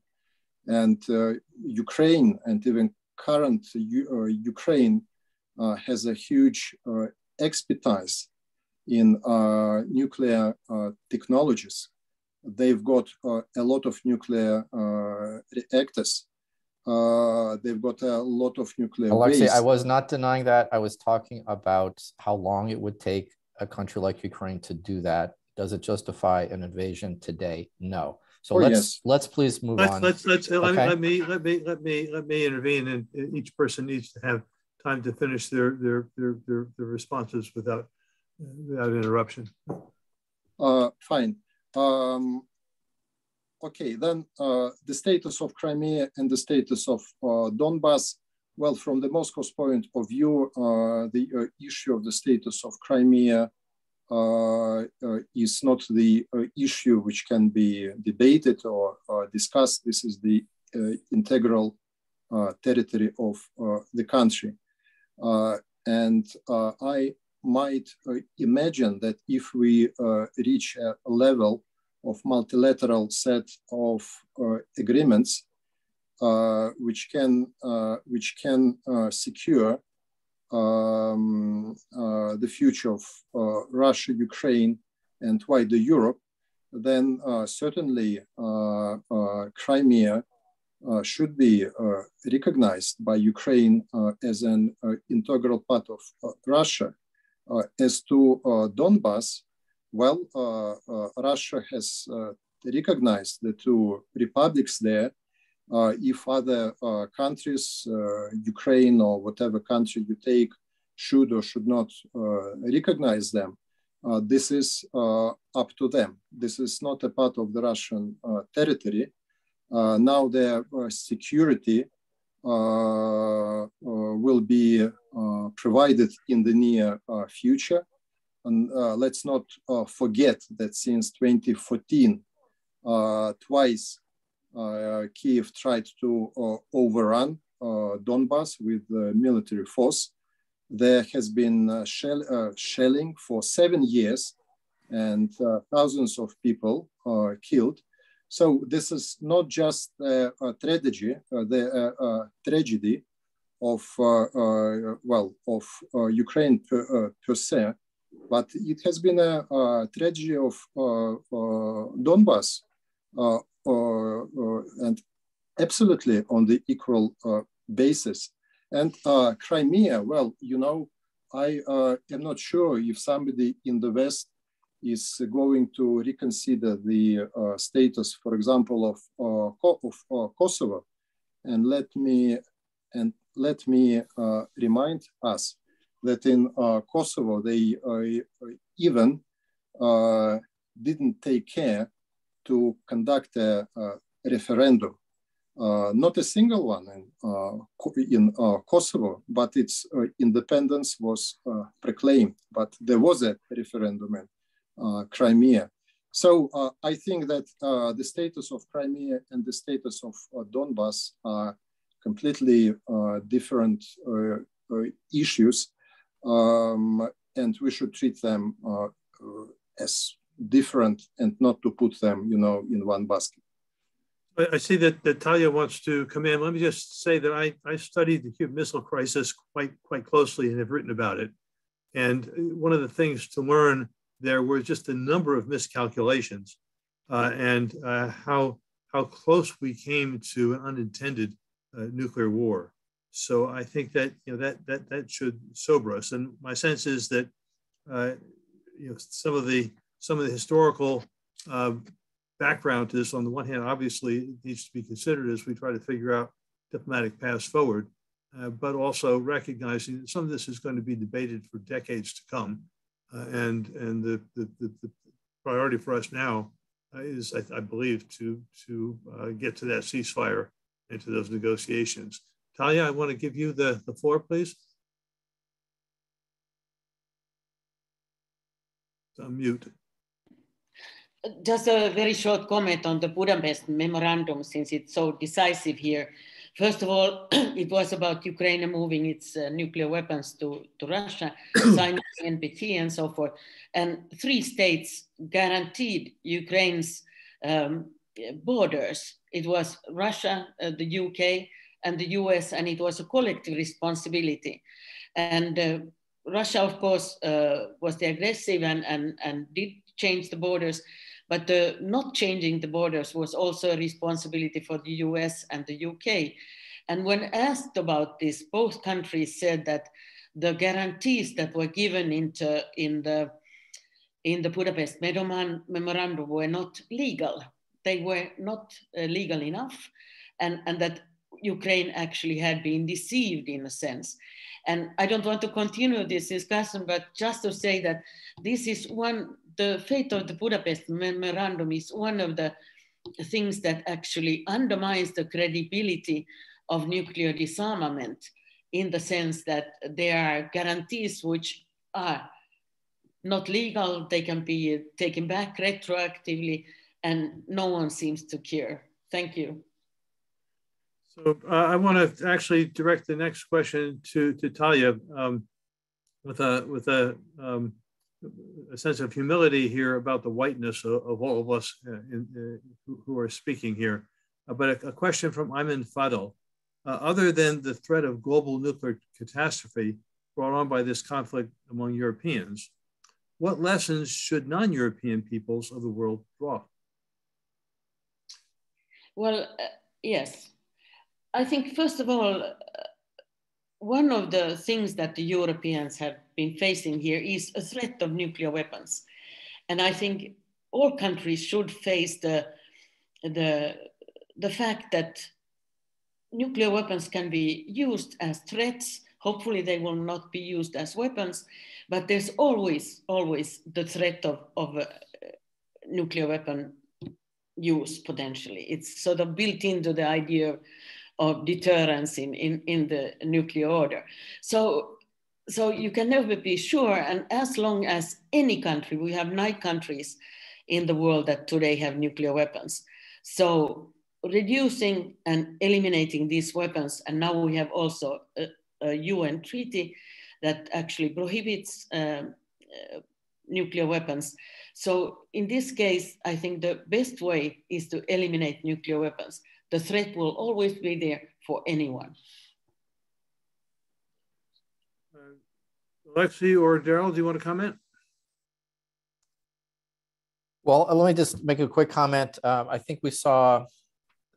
and uh, Ukraine and even current uh, Ukraine uh, has a huge expertise in nuclear technologies. They've got a lot of nuclear reactors. Uh, they've got a lot of nuclear Alexei, waste. I was not denying that. I was talking about how long it would take a country like Ukraine to do that. Does it justify an invasion today? No. So oh, let's yes. let's please move let's, on. Let's let's okay. let, me let me let me let me intervene, and each person needs to have time to finish their their their their, their responses without without interruption. Uh, fine. Um, okay, then uh, the status of Crimea and the status of uh, Donbass. Well, from the Moscow's point of view, uh, the uh, issue of the status of Crimea uh, uh, is not the issue which can be debated or discussed. This is the integral territory of the country. and I might imagine that if we reach a level of multilateral set of agreements uh, which can uh, which can uh, secure um, uh, the future of uh, Russia, Ukraine, and wider Europe, then uh, certainly Crimea should be recognized by Ukraine as an integral part of Russia. as to Donbass, well, uh, uh, Russia has uh, recognized the two republics there uh, if other uh, countries, uh, Ukraine or whatever country you take, should or should not recognize them, this is up to them. This is not a part of the Russian territory. now their security will be provided in the near future. And uh, let's not uh, forget that since 2014, uh, twice Kiev tried to overrun Donbass with military force. There has been shell, shelling for seven years and thousands of people are killed. So this is not just a, a tragedy, uh, the uh, tragedy of uh, well of Ukraine per, per, se, but it has been a, a tragedy of uh, uh, Donbass, uh, and absolutely on the equal basis. And Crimea, well, you know, I am not sure if somebody in the West is going to reconsider the uh, status, for example, of, uh, of uh, Kosovo. And let me and let me remind us that in Kosovo they even didn't take care to conduct a, a referendum. Uh, not a single one in, uh, in uh, Kosovo, but its independence was proclaimed. But there was a referendum in uh, Crimea. So uh, I think that uh, the status of Crimea and the status of Donbass are completely different issues, um, and we should treat them as different and not to put them, you know, in one basket. I see that, that Tarja wants to come in. Let me just say that I, I studied the Cuban Missile Crisis quite, quite closely and have written about it. And one of the things to learn there were just a number of miscalculations uh, and uh, how, how close we came to an unintended uh, nuclear war. So I think that, you know, that, that, that should sober us. And my sense is that, uh, you know, some of the, some of the historical uh, background to this, on the one hand, obviously needs to be considered as we try to figure out diplomatic paths forward, uh, but also recognizing that some of this is going to be debated for decades to come. Uh, and and the, the, the, the, priority for us now uh, is, I, I, believe, to, to uh, get to that ceasefire and to those negotiations. Tarja, I want to give you the, the floor, please. Unmute. Just a very short comment on the Budapest memorandum, since it's so decisive here. First of all, [CLEARS THROAT] it was about Ukraine moving its uh, nuclear weapons to, to Russia, [CLEARS THROAT] signing NPT and so forth. And three states guaranteed Ukraine's um, borders. It was Russia, uh, the UK, and the US, and it was a collective responsibility. And uh, Russia, of course, uh, was the aggressive and, and, and did change the borders. But the not changing the borders was also a responsibility for the US and the UK. And when asked about this, both countries said that the guarantees that were given into, in, the, in the Budapest memorandum were not legal. They were not uh, legal enough, and, and that Ukraine actually had been deceived in a sense. And I don't want to continue this discussion, but just to say that this is one the fate of the Budapest Memorandum is one of the things that actually undermines the credibility of nuclear disarmament in the sense that there are guarantees which are not legal, they can be taken back retroactively, and no one seems to care. Thank you. So uh, I want to actually direct the next question to, to Tarja um, with a, with a um, a sense of humility here about the whiteness of, of all of us uh, in, uh, who, are speaking here. Uh, but a, a, question from Ayman Fadel. Uh, other than the threat of global nuclear catastrophe brought on by this conflict among Europeans, what lessons should non-European peoples of the world draw? Well, uh, yes. I think first of all, uh, one of the things that the Europeans have been facing here is a threat of nuclear weapons. And I think all countries should face the, the, the fact that nuclear weapons can be used as threats, Hopefully, they will not be used as weapons, but there's always, always the threat of, of a nuclear weapon use potentially. It's sort of built into the idea of deterrence in, in, in the nuclear order. So so you can never be sure. And as long as any country, we have nine countries in the world that today have nuclear weapons. So reducing and eliminating these weapons, and now we have also a, a UN treaty that actually prohibits uh, uh, nuclear weapons. So in this case, I think the best way is to eliminate nuclear weapons. The threat will always be there for anyone. Uh, Alexei or Daryl, do you want to comment? Well, let me just make a quick comment. Um, I think we saw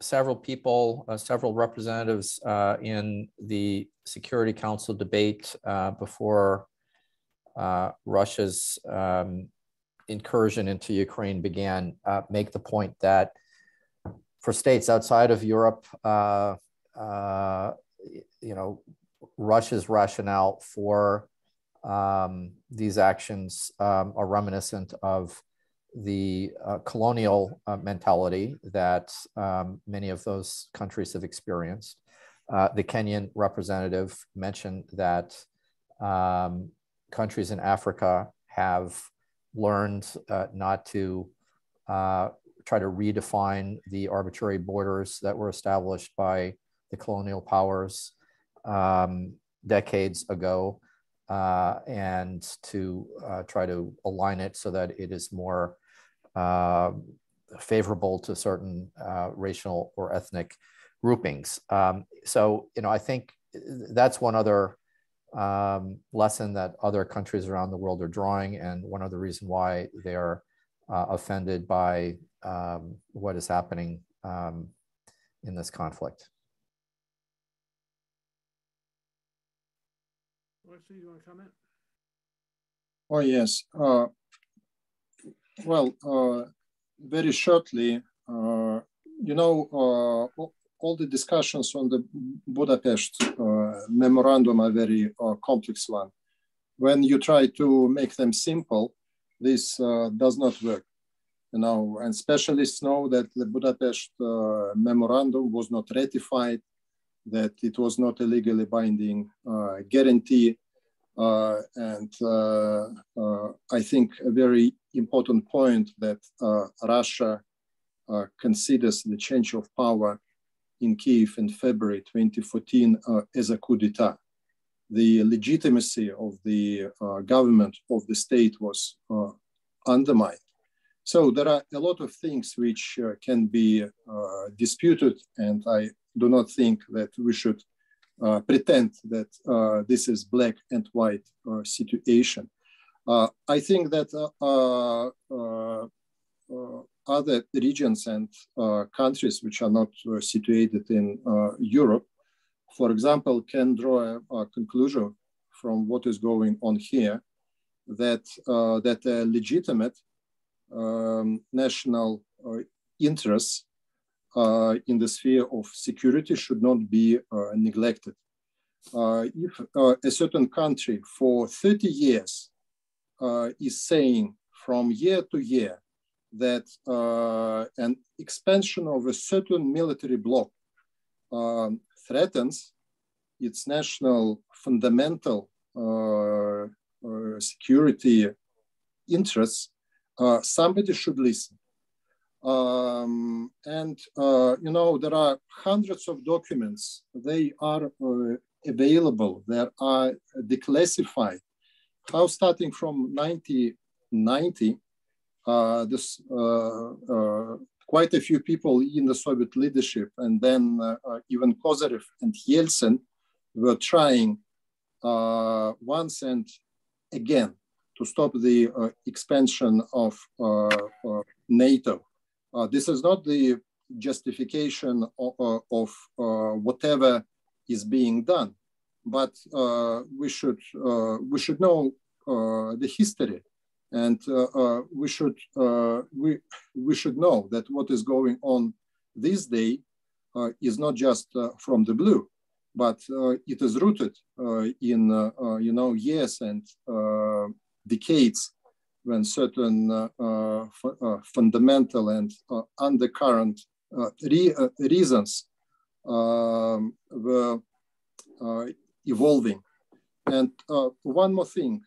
several people, uh, several representatives uh, in the Security Council debate uh, before uh, Russia's um, incursion into Ukraine began, uh, make the point that for states outside of Europe, uh, you know, Russia's rationale for um, these actions um, are reminiscent of the uh, colonial uh, mentality that um, many of those countries have experienced. Uh, the Kenyan representative mentioned that um, countries in Africa have learned uh, not to uh, try to redefine the arbitrary borders that were established by the colonial powers um, decades ago. Uh, and to uh, try to align it so that it is more uh, favorable to certain uh, racial or ethnic groupings. Um, so, you know, I think that's one other um, lesson that other countries around the world are drawing, and one other reason why they are uh, offended by um, what is happening um, in this conflict. Alexei, you want to comment? Oh, yes. Uh, well, uh, very shortly, uh, you know, uh, all the discussions on the Budapest uh, memorandum are very uh, complex one. When you try to make them simple, this uh, does not work. You know, and specialists know that the Budapest uh, memorandum was not ratified, that it was not a legally binding uh, guarantee, uh, and uh, uh, I think a very important point that uh, Russia considers the change of power in Kiev in February 2014 as a coup d'etat. The legitimacy of the government of the state was undermined. So there are a lot of things which uh, can be uh, disputed, and I do not think that we should uh, pretend that uh, this is black and white uh, situation. I think that other regions and countries which are not situated in Europe, for example, can draw a, a, conclusion from what is going on here that that legitimate um, national interests uh, in the sphere of security should not be uh, neglected. Uh, if a certain country for 30 years is saying from year to year that an expansion of a certain military bloc um, threatens its national fundamental uh, uh, security interests, uh, somebody should listen. Um, and, uh, you know, there are hundreds of documents. They are uh, available. They are declassified. How starting from 1990, uh, this, uh, quite a few people in the Soviet leadership, and then even Kozyrev and Yeltsin were trying once and again to stop the uh, expansion of uh, uh, NATO uh, this is not the justification of, uh, of uh, whatever is being done, but we should we should know the history, and we should we we should know that what is going on this day is not just from the blue. but it is rooted in you know years and decades when certain fundamental and undercurrent re reasons um, were evolving. And one more thing,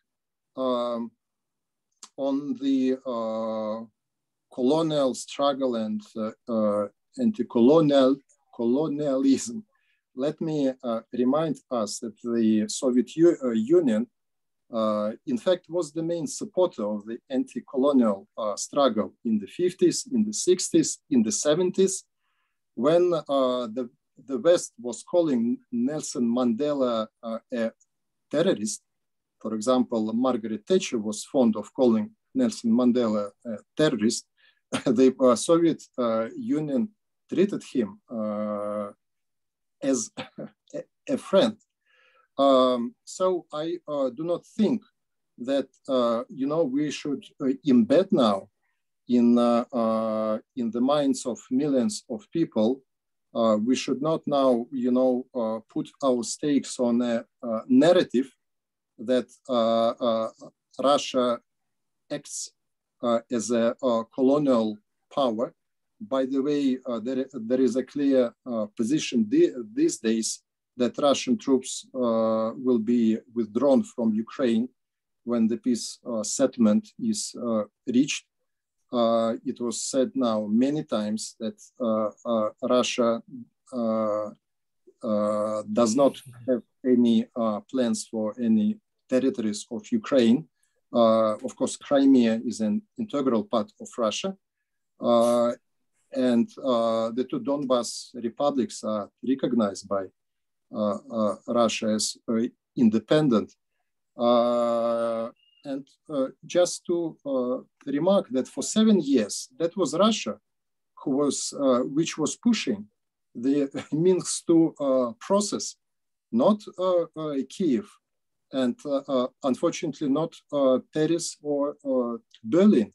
um, on the uh, colonial struggle and uh, uh, anti-colonial colonialism, let me remind us that the Soviet U Union, in fact, was the main supporter of the anti-colonial struggle in the 50s, in the 60s, in the 70s, when the the West was calling Nelson Mandela uh, a terrorist, for example, Margaret Thatcher was fond of calling Nelson Mandela a terrorist. [LAUGHS] the uh, Soviet uh, Union treated him uh, as [LAUGHS] a, a, friend. Um, so I uh, do not think that uh, you know we should embed now in in the minds of millions of people uh, we should not now, you know, uh, put our stakes on a uh, narrative that Russia acts as a colonial power. By the way, there, there is a clear position these days that Russian troops uh, will be withdrawn from Ukraine when the peace uh, settlement is uh, reached uh, it was said now many times that uh, uh, Russia does not have any plans for any territories of Ukraine. of course, Crimea is an integral part of Russia. and the two Donbas republics are recognized by Uh, uh, Russia as uh, independent. Uh, and uh, just to uh, remark that for seven years, that was Russia who was, uh, which was pushing the [LAUGHS] Minsk II process, not Kiev, and unfortunately not Paris or Berlin.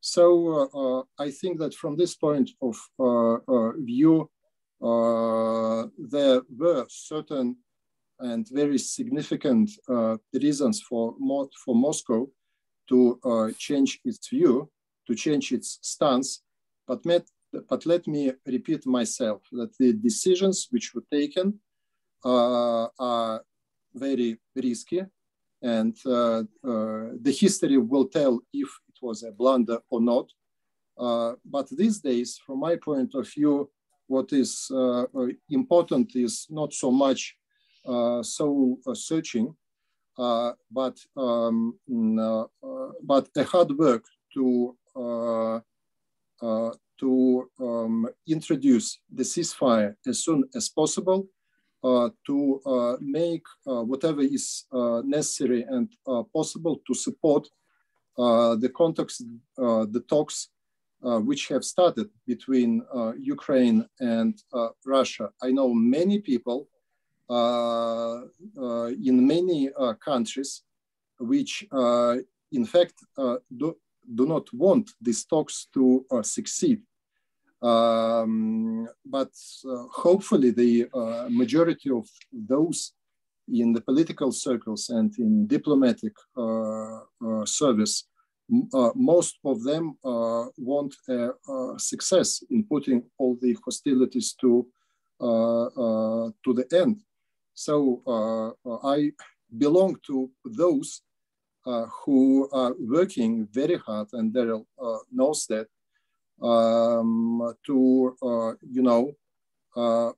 So I think that from this point of view, there were certain and very significant uh, reasons for, for Moscow to uh, change its view, to change its stance. But, met, but let me repeat myself that the decisions which were taken uh, are very risky and uh, uh, the history will tell if it was a blunder or not. Uh, but these days, from my point of view, what is important is not so much uh, soul uh, searching, uh, but um, but a hard work to to um, introduce the ceasefire as soon as possible uh, to uh, make uh, whatever is necessary and possible to support the contacts, the talks which have started between Ukraine and Russia. I know many people uh, uh, in many uh, countries, which in fact do, do not want these talks to succeed. Um, but hopefully the majority of those in the political circles and in diplomatic uh, uh, service, uh, most of them want a, a, success in putting all the hostilities to to the end. So uh, I belong to those uh, who are working very hard, and Daryl uh, knows that, um, to, you know,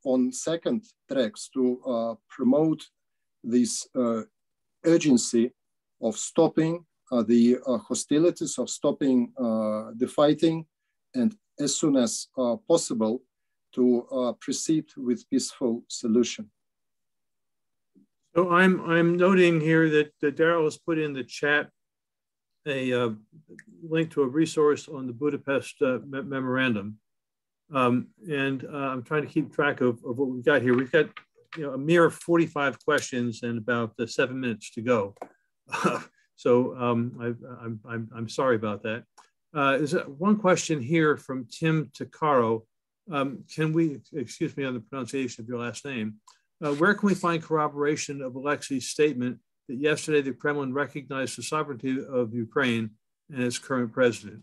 on second tracks to promote this urgency of stopping uh, the uh, hostilities, of stopping uh, the fighting, and as soon as possible to proceed with peaceful solution. So I'm I'm noting here that, that Daryl has put in the chat a uh, link to a resource on the Budapest uh, me memorandum, um, and uh, I'm trying to keep track of, of what we've got here. We've got you know a mere 45 questions and about uh, seven minutes to go. [LAUGHS] so um, I, am I'm, I'm sorry about that. Uh, is one question here from Tim Takaro. Um, can we, excuse me on the pronunciation of your last name, Uh, where can we find corroboration of Alexei's statement that yesterday the Kremlin recognized the sovereignty of Ukraine and its current president?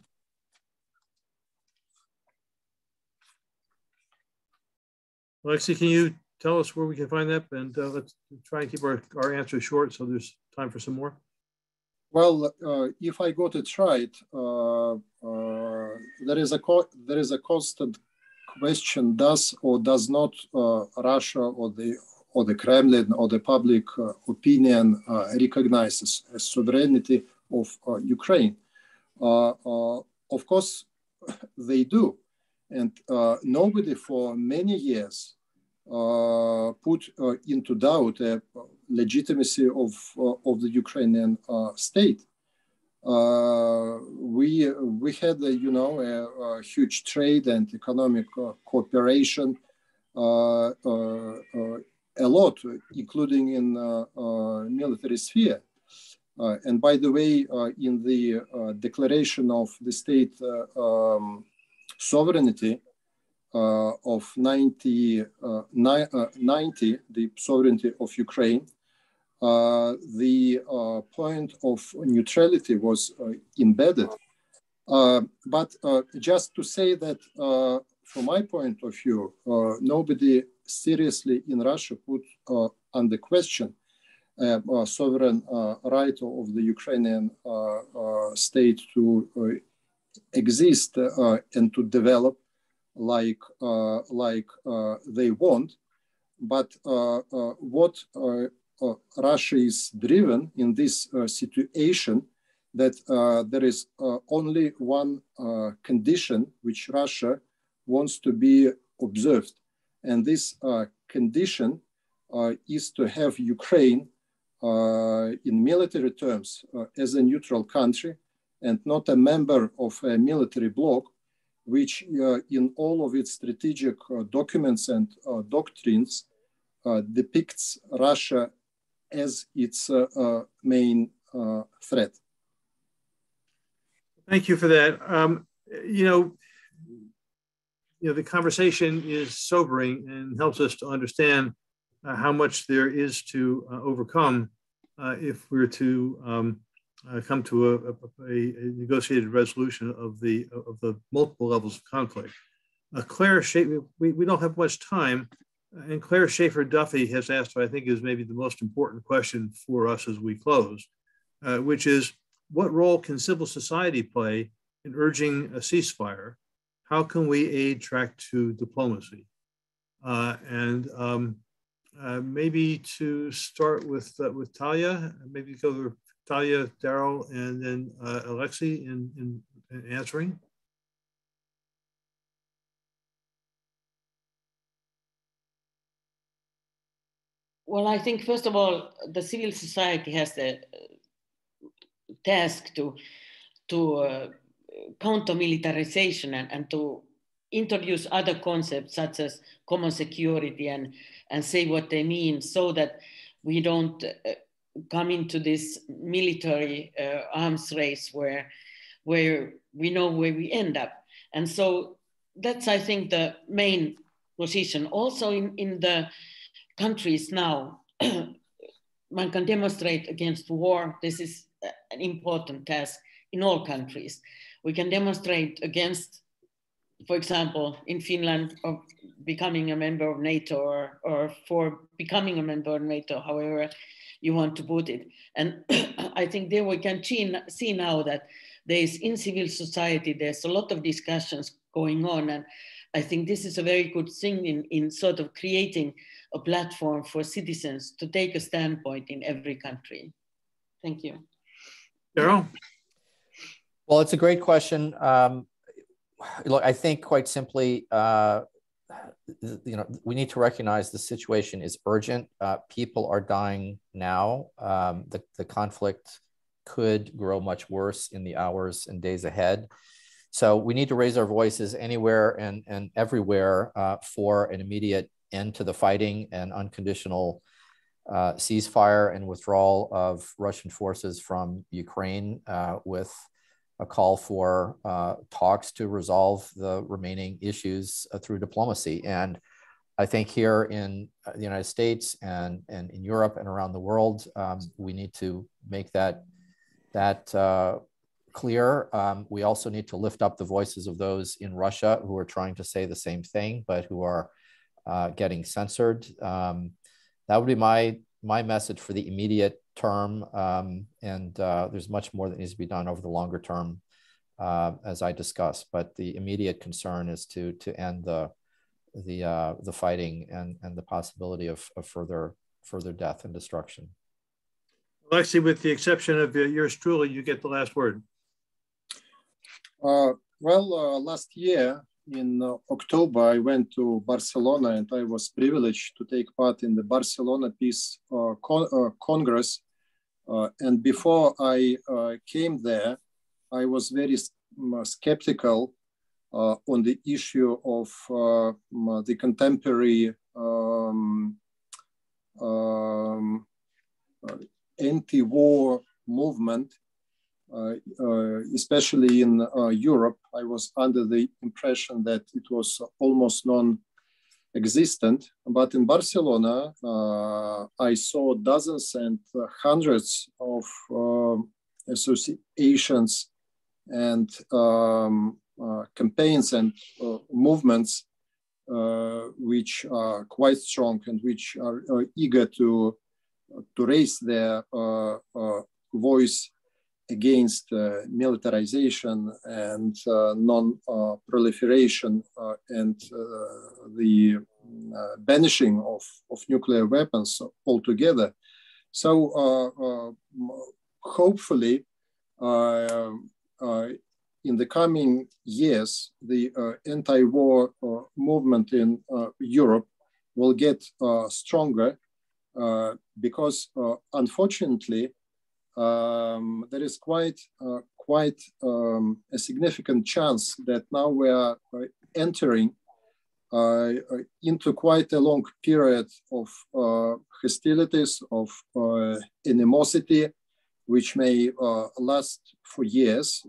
Alexei, can you tell us where we can find that? And uh, let's try and keep our, our answers short so there's time for some more. Well, uh, if I got it, uh, uh there is a there is a constant question: Does or does not uh, Russia or the or the Kremlin or the public uh, opinion recognizes sovereignty of Ukraine? of course, [LAUGHS] they do, and nobody for many years uh, put uh, into doubt the legitimacy of, uh, of the Ukrainian state. we we had you know a, a, huge trade and economic cooperation a lot, including in military sphere. Uh, and by the way, uh, in the uh, declaration of the state um, sovereignty, uh, Uh, of 90, uh, uh, 90, the sovereignty of Ukraine, uh, the uh, point of neutrality was embedded. but just to say that, from my point of view, nobody seriously in Russia put under question uh, uh, sovereign uh, right of the Ukrainian state to exist and to develop like uh, like uh, they want. But uh, what Russia is driven in this situation that there is only one condition which Russia wants to be observed. And this condition is to have Ukraine uh, in military terms uh, as a neutral country and not a member of a military bloc which uh, in all of its strategic uh, documents and uh, doctrines depicts Russia as its main threat. Thank you for that. Um, you know, you know, the conversation is sobering and helps us to understand uh, how much there is to uh, overcome uh, if we're to um, come to a, a, a, negotiated resolution of the of the multiple levels of conflict. Uh, Claire Schaefer, we, we don't have much time, and Claire Schaefer Duffy has asked what I think is maybe the most important question for us as we close, uh, which is what role can civil society play in urging a ceasefire? How can we aid track two diplomacy? Uh, and um, uh, maybe to start with uh, with Tarja, maybe go to Tarja, Daryl, and then uh, Alexei in, in, in answering. Well, I think first of all, the civil society has the uh, task to to uh, counter militarization and, and to introduce other concepts such as common security and and say what they mean so that we don't uh, come into this military uh, arms race where where we know where we end up. And so that's i think the main position. Also in, in the countries now [CLEARS THROAT] one can demonstrate against war. This is an important task in all countries. We can demonstrate against for example in finland of becoming a member of nato or, or for becoming a member of nato however you want to put it. And [CLEARS THROAT] I think there we can see now that there is in civil society, there's a lot of discussions going on. And I think this is a very good thing in, in sort of creating a platform for citizens to take a standpoint in every country. Thank you. Daryl? Well, it's a great question. Um, look, I think quite simply, uh, you know, we need to recognize the situation is urgent. Uh, people are dying now. Um, the, the conflict could grow much worse in the hours and days ahead. So we need to raise our voices anywhere and, and everywhere uh, for an immediate end to the fighting and unconditional uh, ceasefire and withdrawal of Russian forces from Ukraine uh, with a call for uh, talks to resolve the remaining issues uh, through diplomacy. And I think here in uh, the United States and, and in Europe and around the world, um, we need to make that, that uh, clear. Um, we also need to lift up the voices of those in Russia who are trying to say the same thing, but who are uh, getting censored. Um, that would be my, my message for the immediate term. Um, and uh, there's much more that needs to be done over the longer term, uh, as I discussed. But the immediate concern is to, to end the, the, uh, the fighting and, and the possibility of, of further, further death and destruction. Alexei, with the exception of yours truly, you get the last word. Uh, well, uh, last year in uh, October, I went to Barcelona and I was privileged to take part in the Barcelona Peace uh, Con uh, Congress. Uh, and before I came there, I was very skeptical on the issue of the contemporary um, um, anti-war movement uh, uh, especially in uh, Europe, I was under the impression that it was almost non-existent. But in Barcelona, I saw dozens and hundreds of associations and um, uh, campaigns and uh, movements uh, which are quite strong and which are, are eager to to raise their voice against uh, militarization and uh, non-proliferation uh, and uh, the uh, banishing of, of nuclear weapons altogether. So uh, hopefully, in the coming years, the anti-war movement in Europe will get stronger because unfortunately, um, there is quite uh, quite um, a significant chance that now we are uh, entering uh, into quite a long period of uh, hostilities, of uh, animosity, which may uh, last for years,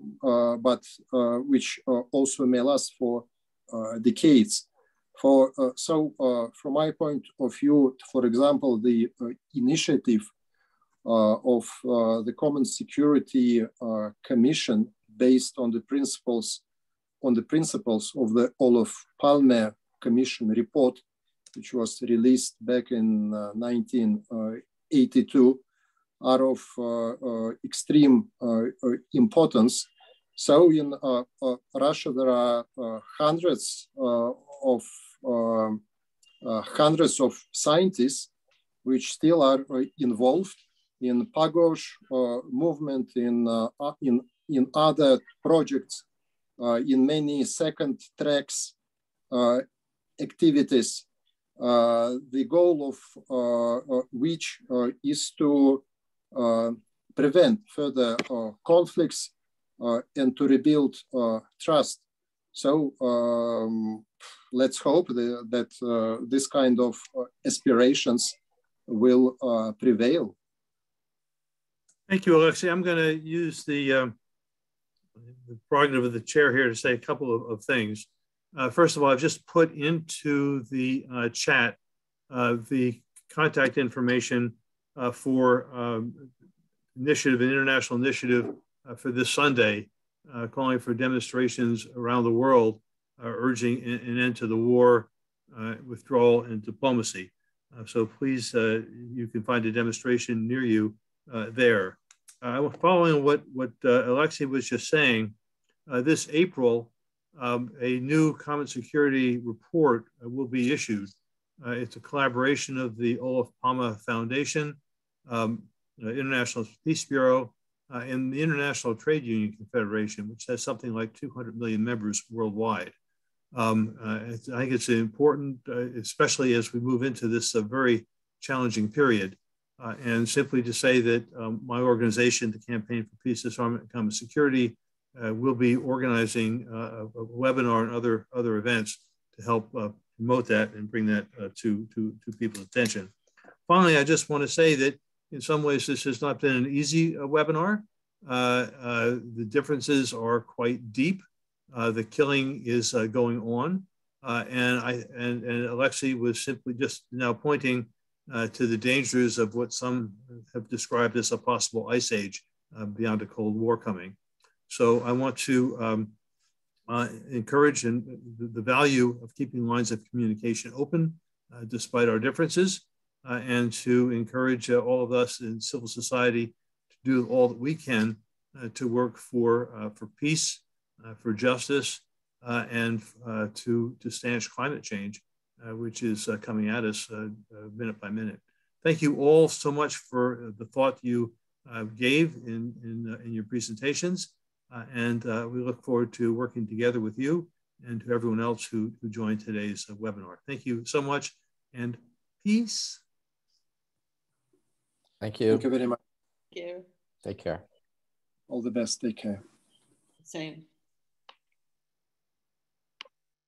but which also may last for decades. For, so, from my point of view, for example, the initiative uh, Uh, of uh, the Common Security uh, Commission based on the principles on the principles of the Olof Palme Commission report, which was released back in uh, 1982, uh, are of extreme importance. So in Russia, there are hundreds of um, hundreds of scientists which still are involved in Pugwash uh, movement, in, uh, in, in other projects, uh, in many second tracks activities. the goal of which is to prevent further conflicts and to rebuild trust. So um, let's hope the, that uh, this kind of aspirations will uh, prevail. Thank you, Alexei. I'm going to use the, um, the prerogative of the chair here to say a couple of, of things. Uh, first of all, I've just put into the uh, chat uh, the contact information uh, for um, initiative, an international initiative uh, for this Sunday, uh, calling for demonstrations around the world, urging an, an, end to the war, withdrawal, and diplomacy. so please, you can find a demonstration near you there uh, following what, what uh, Alexei was just saying, uh, this April, um, a new common security report uh, will be issued. Uh, it's a collaboration of the Olof Palme Foundation, um, International Peace Bureau, uh, and the International Trade Union Confederation, which has something like 200 million members worldwide. Um, I think it's important, especially as we move into this very challenging period, uh, and simply to say that um, my organization, the Campaign for Peace, Disarmament, and Common Security, uh, will be organizing uh, a, webinar and other other events to help uh, promote that and bring that uh, to, to, to people's attention. Finally, I just want to say that in some ways this has not been an easy webinar. the differences are quite deep. the killing is going on. Uh, and I and, and Alexei was simply just now pointing uh, to the dangers of what some have described as a possible ice age uh, beyond a Cold War coming. So I want to um, uh, encourage and the, value of keeping lines of communication open uh, despite our differences, uh, and to encourage all of us in civil society to do all that we can to work for for peace, for justice, uh, and uh, to, to stanch climate change, uh, Uh, which is uh, coming at us uh, minute by minute. Thank you all so much for the thought you gave in, in, in your presentations. and we look forward to working together with you and to everyone else who, who joined today's webinar. Thank you so much and peace. Thank you. Thank you very much. Thank you. Take care. All the best. Take care. Same.